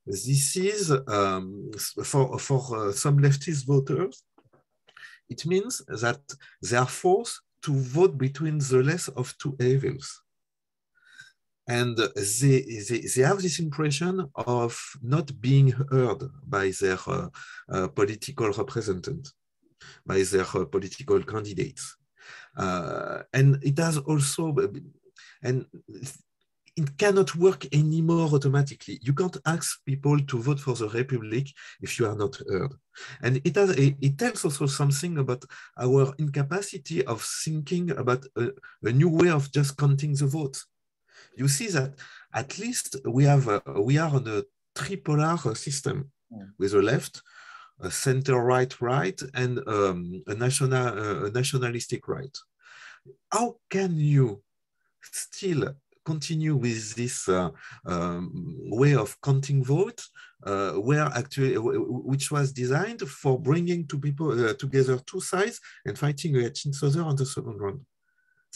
This is um, for for some leftist voters. It means that they are forced to vote between the less of two evils. And they, they, they have this impression of not being heard by their uh, uh, political representatives, by their uh, political candidates. Uh, and it has also, and it cannot work anymore automatically. You can't ask people to vote for the Republic if you are not heard. And it, has, it tells also something about our incapacity of thinking about a, a new way of just counting the votes. You see that at least we have a, we are on a tripolar system yeah. with a left, a center right right, and um, a national uh, a nationalistic right. How can you still continue with this uh, um, way of counting votes, uh, where actually, which was designed for bringing two people uh, together, two sides, and fighting against each other on the second round.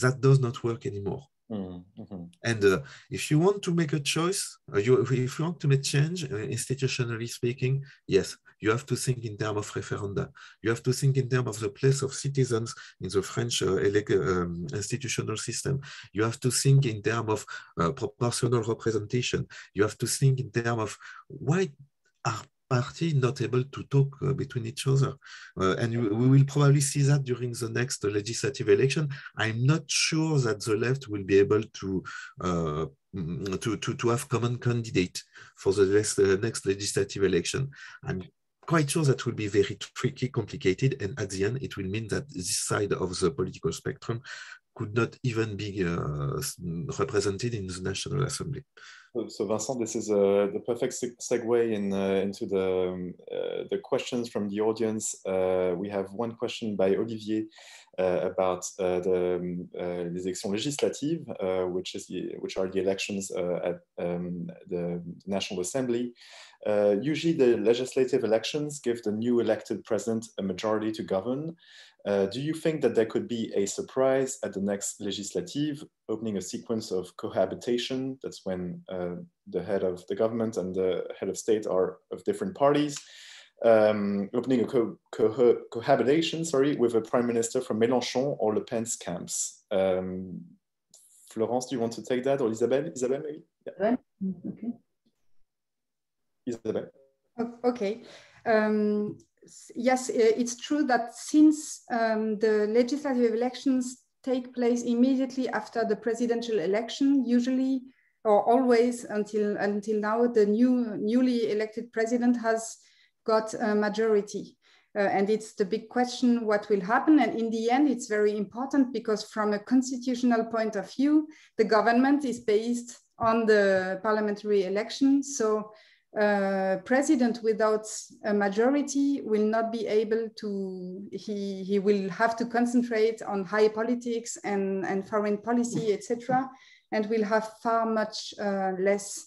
That does not work anymore. Mm -hmm. And uh, if you want to make a choice, uh, you, if you want to make change, uh, institutionally speaking, yes, you have to think in terms of referenda. You have to think in terms of the place of citizens in the French uh, um, institutional system. You have to think in terms of uh, proportional representation. You have to think in terms of why are party not able to talk uh, between each other. Uh, and we will probably see that during the next legislative election. I'm not sure that the left will be able to uh, to, to, to have common candidate for the next, uh, next legislative election. I'm quite sure that will be very tricky, complicated, and at the end, it will mean that this side of the political spectrum could not even be uh, represented in the National Assembly. So, so Vincent, this is uh, the perfect segue in, uh, into the, um, uh, the questions from the audience. Uh, we have one question by Olivier uh, about the um, elections législatives, which, is the, which are the elections at um, the National Assembly. usually the legislative elections give the new elected president a majority to govern. Uh, do you think that there could be a surprise at the next legislative, opening a sequence of cohabitation? That's when uh, the head of the government and the head of state are of different parties. Um, opening a co co cohabitation, sorry, with a prime minister from Mélenchon or Le Pen's camps. Um, Florence, do you want to take that, or Isabelle? Isabelle, maybe. Yeah. Okay. Isabelle. Okay. Um, yes, it's true that since um, the legislative elections take place immediately after the presidential election, usually or always until until now, the new newly elected president has got a majority. Uh, and it's the big question what will happen. And in the end, it's very important because, from a constitutional point of view, the government is based on the parliamentary election. So uh, president without a majority will not be able to, he, he will have to concentrate on high politics and, and foreign policy, etc., and will have far much uh, less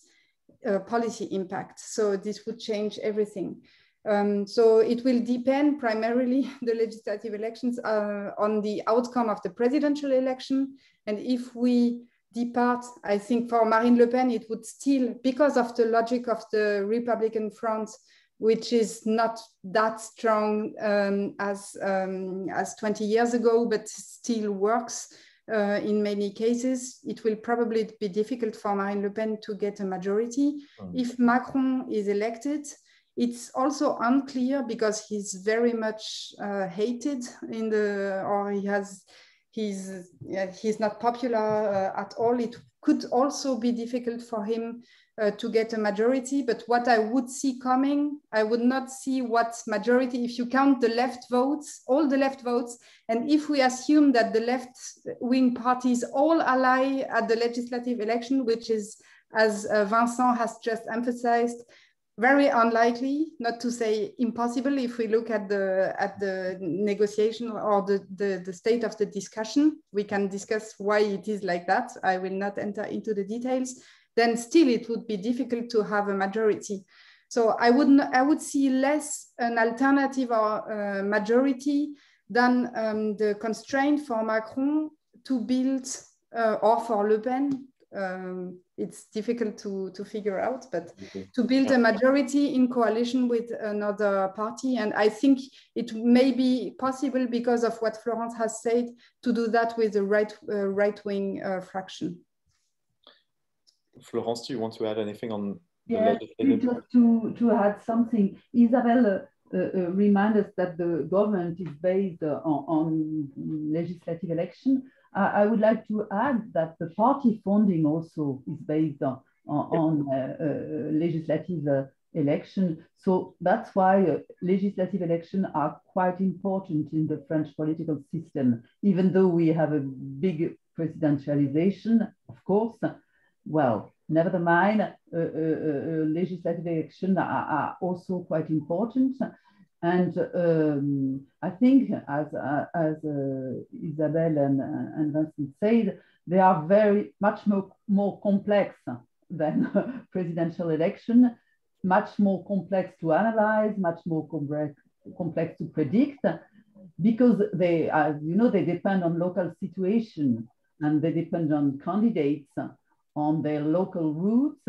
uh, policy impact. So this would change everything. Um, so it will depend primarily the legislative elections uh, on the outcome of the presidential election. And if we depart, I think for Marine Le Pen, it would still, because of the logic of the Republican front, which is not that strong um, as, um, as 20 years ago, but still works uh, in many cases. It will probably be difficult for Marine Le Pen to get a majority. Mm. If Macron is elected, it's also unclear because he's very much uh, hated in the, or he has, he's, he's not popular uh, at all. It could also be difficult for him uh, to get a majority. But what I would see coming, I would not see what majority, if you count the left votes, all the left votes, and if we assume that the left wing parties all ally at the legislative election, which is, as uh, Vincent has just emphasized, very unlikely, not to say impossible, if we look at the at the negotiation or the, the, the state of the discussion. We can discuss why it is like that. I will not enter into the details. Then still it would be difficult to have a majority. So I would not, I would see less an alternative or uh, majority than um, the constraint for Macron to build uh, or for Le Pen um, it's difficult to, to figure out, but okay. to build a majority in coalition with another party. And I think it may be possible because of what Florence has said to do that with the right, uh, right wing uh, fraction. Florence, do you want to add anything on yeah, just to, to add something. Isabelle uh, uh, remind us that the government is based uh, on, on legislative election, I would like to add that the party funding also is based on, on uh, uh, legislative uh, election. So that's why uh, legislative elections are quite important in the French political system, even though we have a big presidentialization, of course. Well, never mind, uh, uh, legislative elections are, are, also quite important. And um, I think, as, uh, as uh, Isabelle and, and Vincent said, they are very much more, more complex than presidential election, much more complex to analyze, much more complex, complex to predict, because they, as you know, they depend on local situation and they depend on candidates, on their local roots,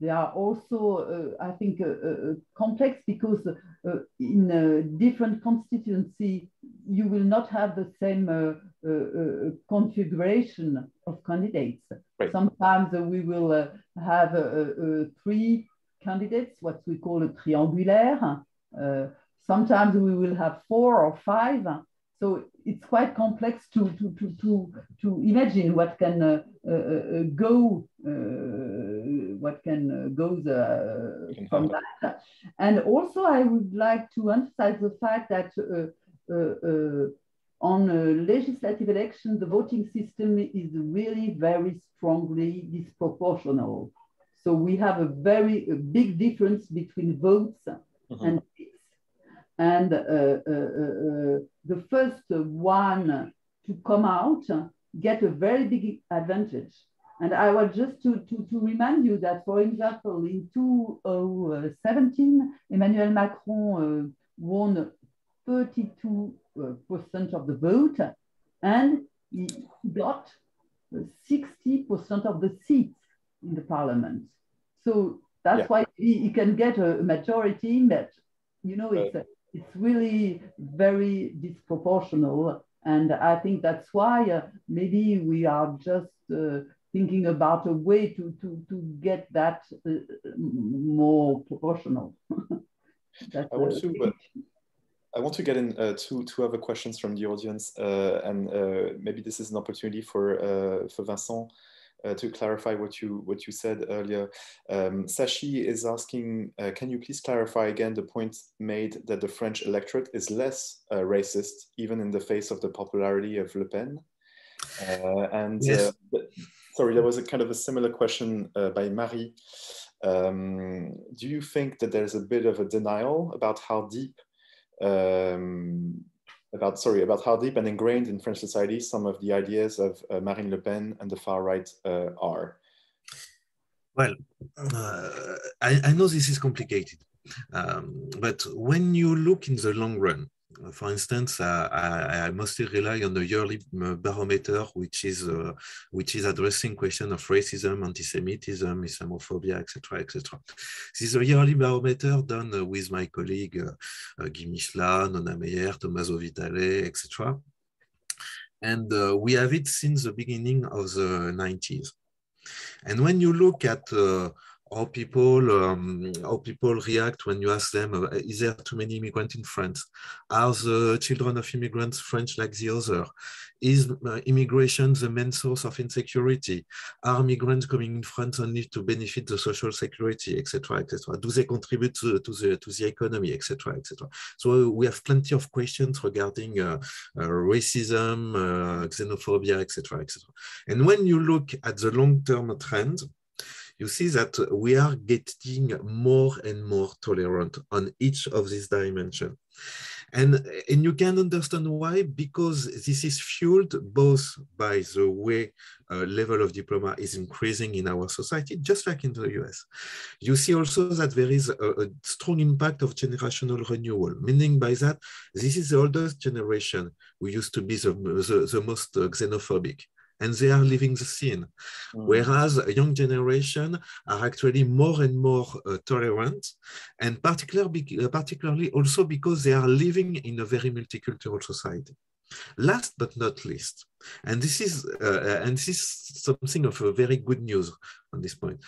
they are also, uh, I think, uh, uh, complex because uh, in different constituency, you will not have the same uh, uh, configuration of candidates. Right. Sometimes we will have three candidates, what we call a triangulaire. sometimes we will have four or five. So it's quite complex to, to, to, to, to imagine what can uh, uh, uh go, uh, what can go the, from that. And also I would like to emphasize the fact that on a legislative election, the voting system is really very strongly disproportional. So we have a very a big difference between votes mm -hmm. and and uh, uh, uh, the first one to come out get a very big advantage. And I want just to, to, to remind you that, for example, in 2017, Emmanuel Macron won 32% of the vote and he got 60% of the seats in the parliament. So that's yeah. why he, he, can get a majority, but you know, it's, it's really very disproportional. And I think that's why uh, maybe we are just uh, thinking about a way to, to, to get that uh, more proportional. I, want to, uh, I want to get in uh, two, two other questions from the audience. Uh, and maybe this is an opportunity for, for Vincent uh, to clarify what you what you said earlier. Um, Sashi is asking, uh, can you please clarify again the point made that the French electorate is less uh, racist, even in the face of the popularity of Le Pen? Uh, and yes. Uh, sorry, there was a kind of a similar question uh, by Marie. Um, do you think that there's a bit of a denial about how deep um, about sorry about how deep and ingrained in French society some of the ideas of uh, Marine Le Pen and the far right uh, are. Well, uh, I, I, know this is complicated, um, but when you look in the long run, for instance, uh, I, I, mostly rely on the yearly uh, barometer, which is uh, which is addressing question of racism, anti-Semitism, Islamophobia, etc., etc. This is a yearly barometer done uh, with my colleague uh, Guy Michelat, Nonna Mayer, Tommaso Vitale, etc. And we have it since the beginning of the 90s. And when you look at uh, how people um, how people react when you ask them, uh, is there too many immigrants in France? Are the children of immigrants French like the other? Is uh, immigration the main source of insecurity? Are migrants coming in France only to benefit the social security, etc., etc.? Do they contribute to, to, the to the economy, etc., etc.? So we have plenty of questions regarding uh, uh, racism, uh, xenophobia, etc., etc. And when you look at the long-term trend, you see that we are getting more and more tolerant on each of these dimensions. And, and you can understand why, because this is fueled both by the way uh, level of diploma is increasing in our society, just like in the US. You see also that there is a, a strong impact of generational renewal, meaning by that, this is the oldest generation who used to be the, the, the most xenophobic and they are leaving the scene. Mm. Whereas a young generation are actually more and more uh, tolerant, and particularly, uh, particularly also because they are living in a very multicultural society. Last but not least, and this is uh, uh, and this is something of a very good news on this point.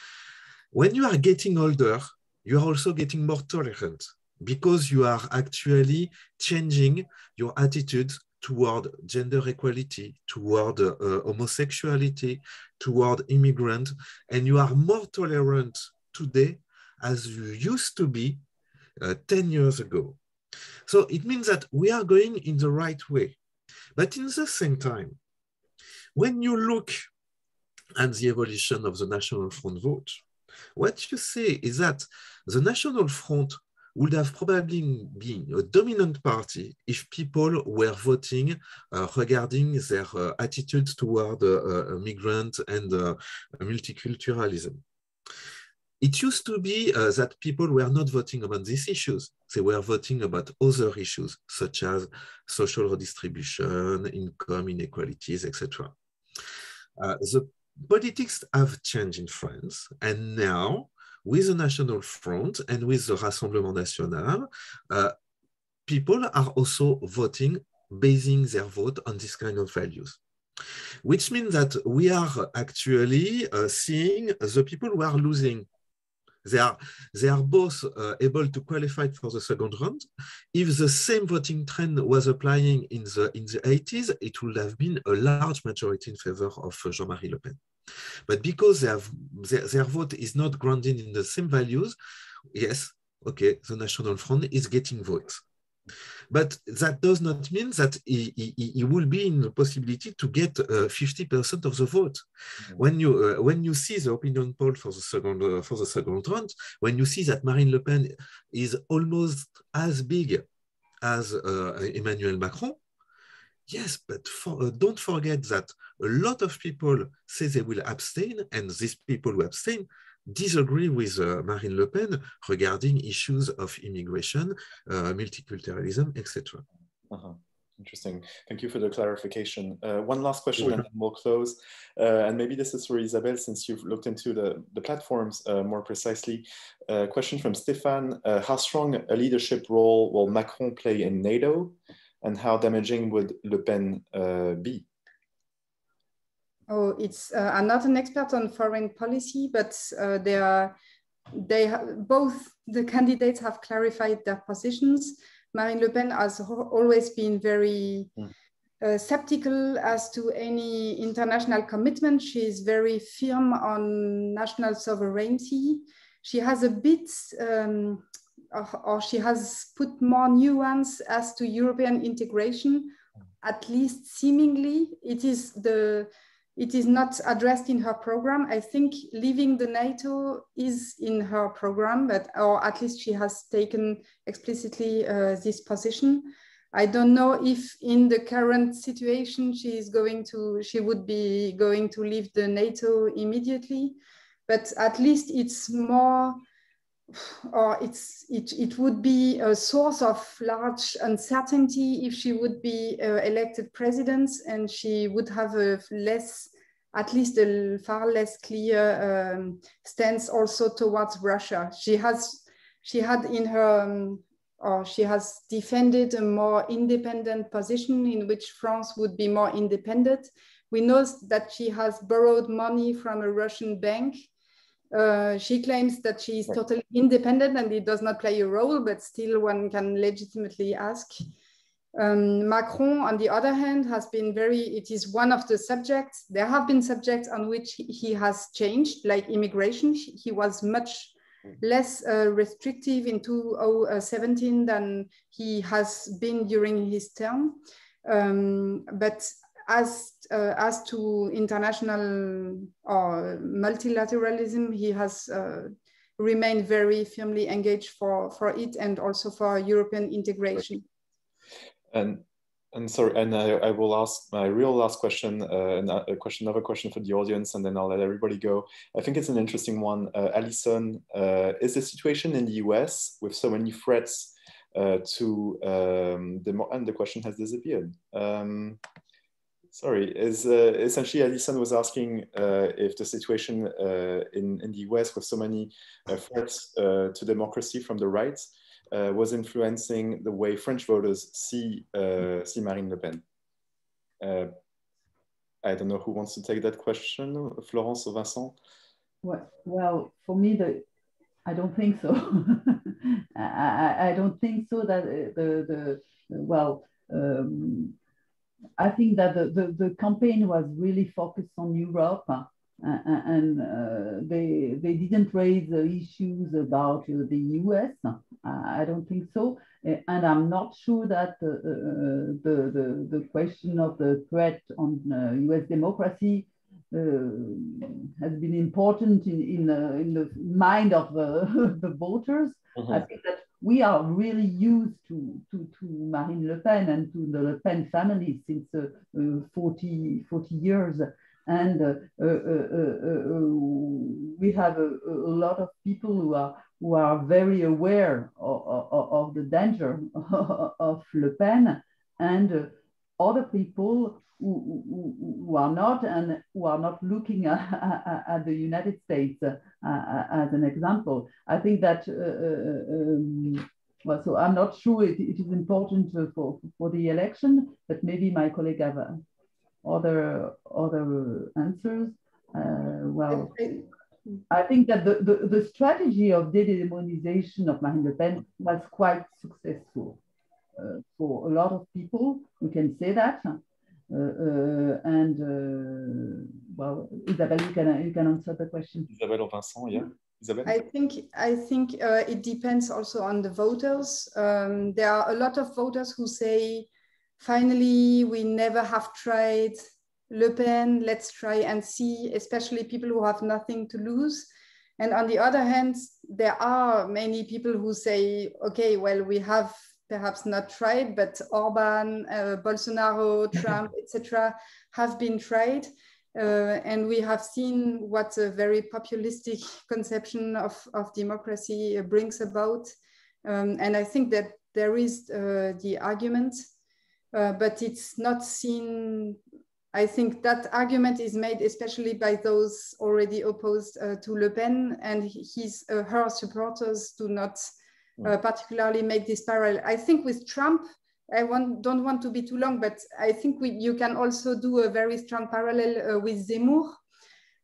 When you are getting older, you are also getting more tolerant because you are actually changing your attitude toward gender equality, toward uh, homosexuality, toward immigrant, and you are more tolerant today as you used to be uh, 10 years ago. So it means that we are going in the right way. But in the same time, when you look at the evolution of the National Front vote, what you see is that the National Front would have probably been a dominant party if people were voting uh, regarding their uh, attitudes toward uh, migrants and uh, multiculturalism. It used to be uh, that people were not voting about these issues. They were voting about other issues, such as social redistribution, income inequalities, etc. Uh, the politics have changed in France, and now with the National Front and with the Rassemblement National, uh, people are also voting, basing their vote on this kind of values. Which means that we are actually uh, seeing the people who are losing they are, they are both uh, able to qualify for the second round. If the same voting trend was applying in the, in the 80s, it would have been a large majority in favor of Jean-Marie Le Pen. But because they have, their, their vote is not grounded in the same values, yes, okay, the National Front is getting votes. But that does not mean that he, he, he will be in the possibility to get 50% uh, of the vote. Mm-hmm. When you uh, when you see the opinion poll for the second uh, for the second round, when you see that Marine Le Pen is almost as big as uh, Emmanuel Macron, Yes, but for, uh, don't forget that a lot of people say they will abstain, and these people who abstain disagree with uh, Marine Le Pen regarding issues of immigration, uh, multiculturalism, etc. Uh-huh. Interesting. Thank you for the clarification. Uh, one last question and then we'll close. Uh, and maybe this is for Isabelle, since you've looked into the, the platforms uh, more precisely. Uh, question from Stefan. Uh, how strong a leadership role will Macron play in NATO? And how damaging would Le Pen uh, be? Oh, it's uh, I'm not an expert on foreign policy, but uh, they are they have, both the candidates have clarified their positions. Marine Le Pen has always been very mm. uh, skeptical as to any international commitment. She is very firm on national sovereignty. She has a bit, um, or, she has put more nuance as to European integration, at least seemingly. It is the it is not addressed in her program. I think leaving the NATO is in her program, but or at least she has taken explicitly uh, this position. I don't know if in the current situation she is going to, she would be going to leave the NATO immediately. but at least it's more or it's it, it would be a source of large uncertainty if she would be uh, elected president and she would have a less at least a far less clear um, stance also towards russia. She has she had in her um, or she has defended a more independent position in which france would be more independent. We know that she has borrowed money from a russian bank uh, she claims that she is totally independent and it does not play a role, but still one can legitimately ask. Um, Macron, on the other hand, has been very, it is one of the subjects. There have been subjects on which he has changed, like immigration. He was much less uh, restrictive in 2017 than he has been during his term. Um, but as uh, as to international or multilateralism, he has uh, remained very firmly engaged for for it and also for European integration. And and sorry, and I, I will ask my real last question, uh, a question, another question for the audience, and then I'll let everybody go. I think it's an interesting one. Uh, Alison, uh, is the situation in the US with so many threats uh, to um, the and the question has disappeared. Um, sorry, is uh, essentially Alison was asking uh, if the situation uh, in, in the US with so many uh, threats uh, to democracy from the right uh, was influencing the way French voters see, see Marine Le Pen. I don't know who wants to take that question, Florence or Vincent? Well, well for me, the, I don't think so. I, I, don't think so that the, the well, um, I think that the, the, the, campaign was really focused on Europe uh, and uh, they, they didn't raise the issues about uh, the US. I don't think so. And I'm not sure that uh, uh, the, the, the question of the threat on US uh, democracy has been important in, in, in the mind of the voters. Mm -hmm. I think that we are really used to, to, to Marine Le Pen and to the Le Pen family since uh, uh, 40, 40 years. And uh, uh, uh, uh we have a, a, lot of people who are, who are very aware of, of, of the danger of Le Pen and other people who, are not and who are not looking at, at, at the United States uh, uh, as an example. I think that, uh, uh um, well, so I'm not sure it, it is important for, for the election, but maybe my colleague have uh, other, other answers. Uh, well, I think that the, the, the strategy of de-demonization of Marine Le Pen was quite successful. Uh, for a lot of people. We can say that. Uh, uh, and well, Isabelle, you can you can answer the question. Isabelle or Vincent, yeah. Isabelle? I think I think uh, it depends also on the voters. Um, there are a lot of voters who say, "Finally, we never have tried Le Pen. Let's try and see." Especially people who have nothing to lose. And on the other hand, there are many people who say, "Okay, well, we have perhaps not tried, but Orban, uh, Bolsonaro, Trump, etc., have been tried. Uh, and we have seen what a very populistic conception of, of democracy uh, brings about. Um, and I think that there is uh, the argument, uh, but it's not seen. I think that argument is made especially by those already opposed uh, to Le Pen, and his her supporters do not uh, particularly make this parallel. I think with Trump, I want, don't want to be too long, but I think we, you can also do a very strong parallel uh, with Zemmour,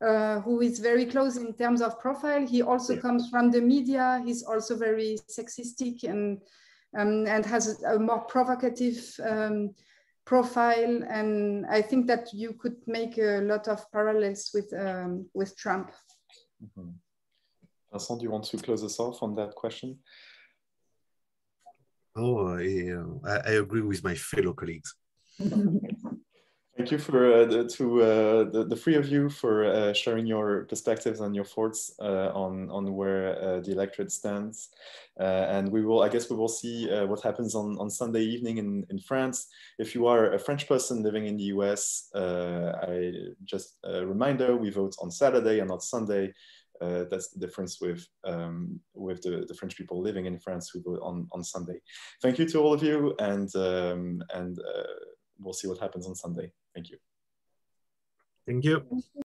uh, who is very close in terms of profile. He also yeah. comes from the media. He's also very sexistic and um, and has a more provocative um, profile. And I think that you could make a lot of parallels with um, with Trump. Mm -hmm. Vincent, do you want to close us off on that question? Oh, I, I agree with my fellow colleagues. Thank you for uh, the, to uh, the, the three of you for uh, sharing your perspectives and your thoughts uh, on on where uh, the electorate stands, and we will, I guess, we will see what happens on on Sunday evening in in France. If you are a French person living in the US, I just a reminder: we vote on Saturday and not Sunday. Uh, that's the difference with um, with the, the French people living in France who vote on on Sunday. Thank you to all of you, and um, and uh, we'll see what happens on Sunday. Thank you. Thank you.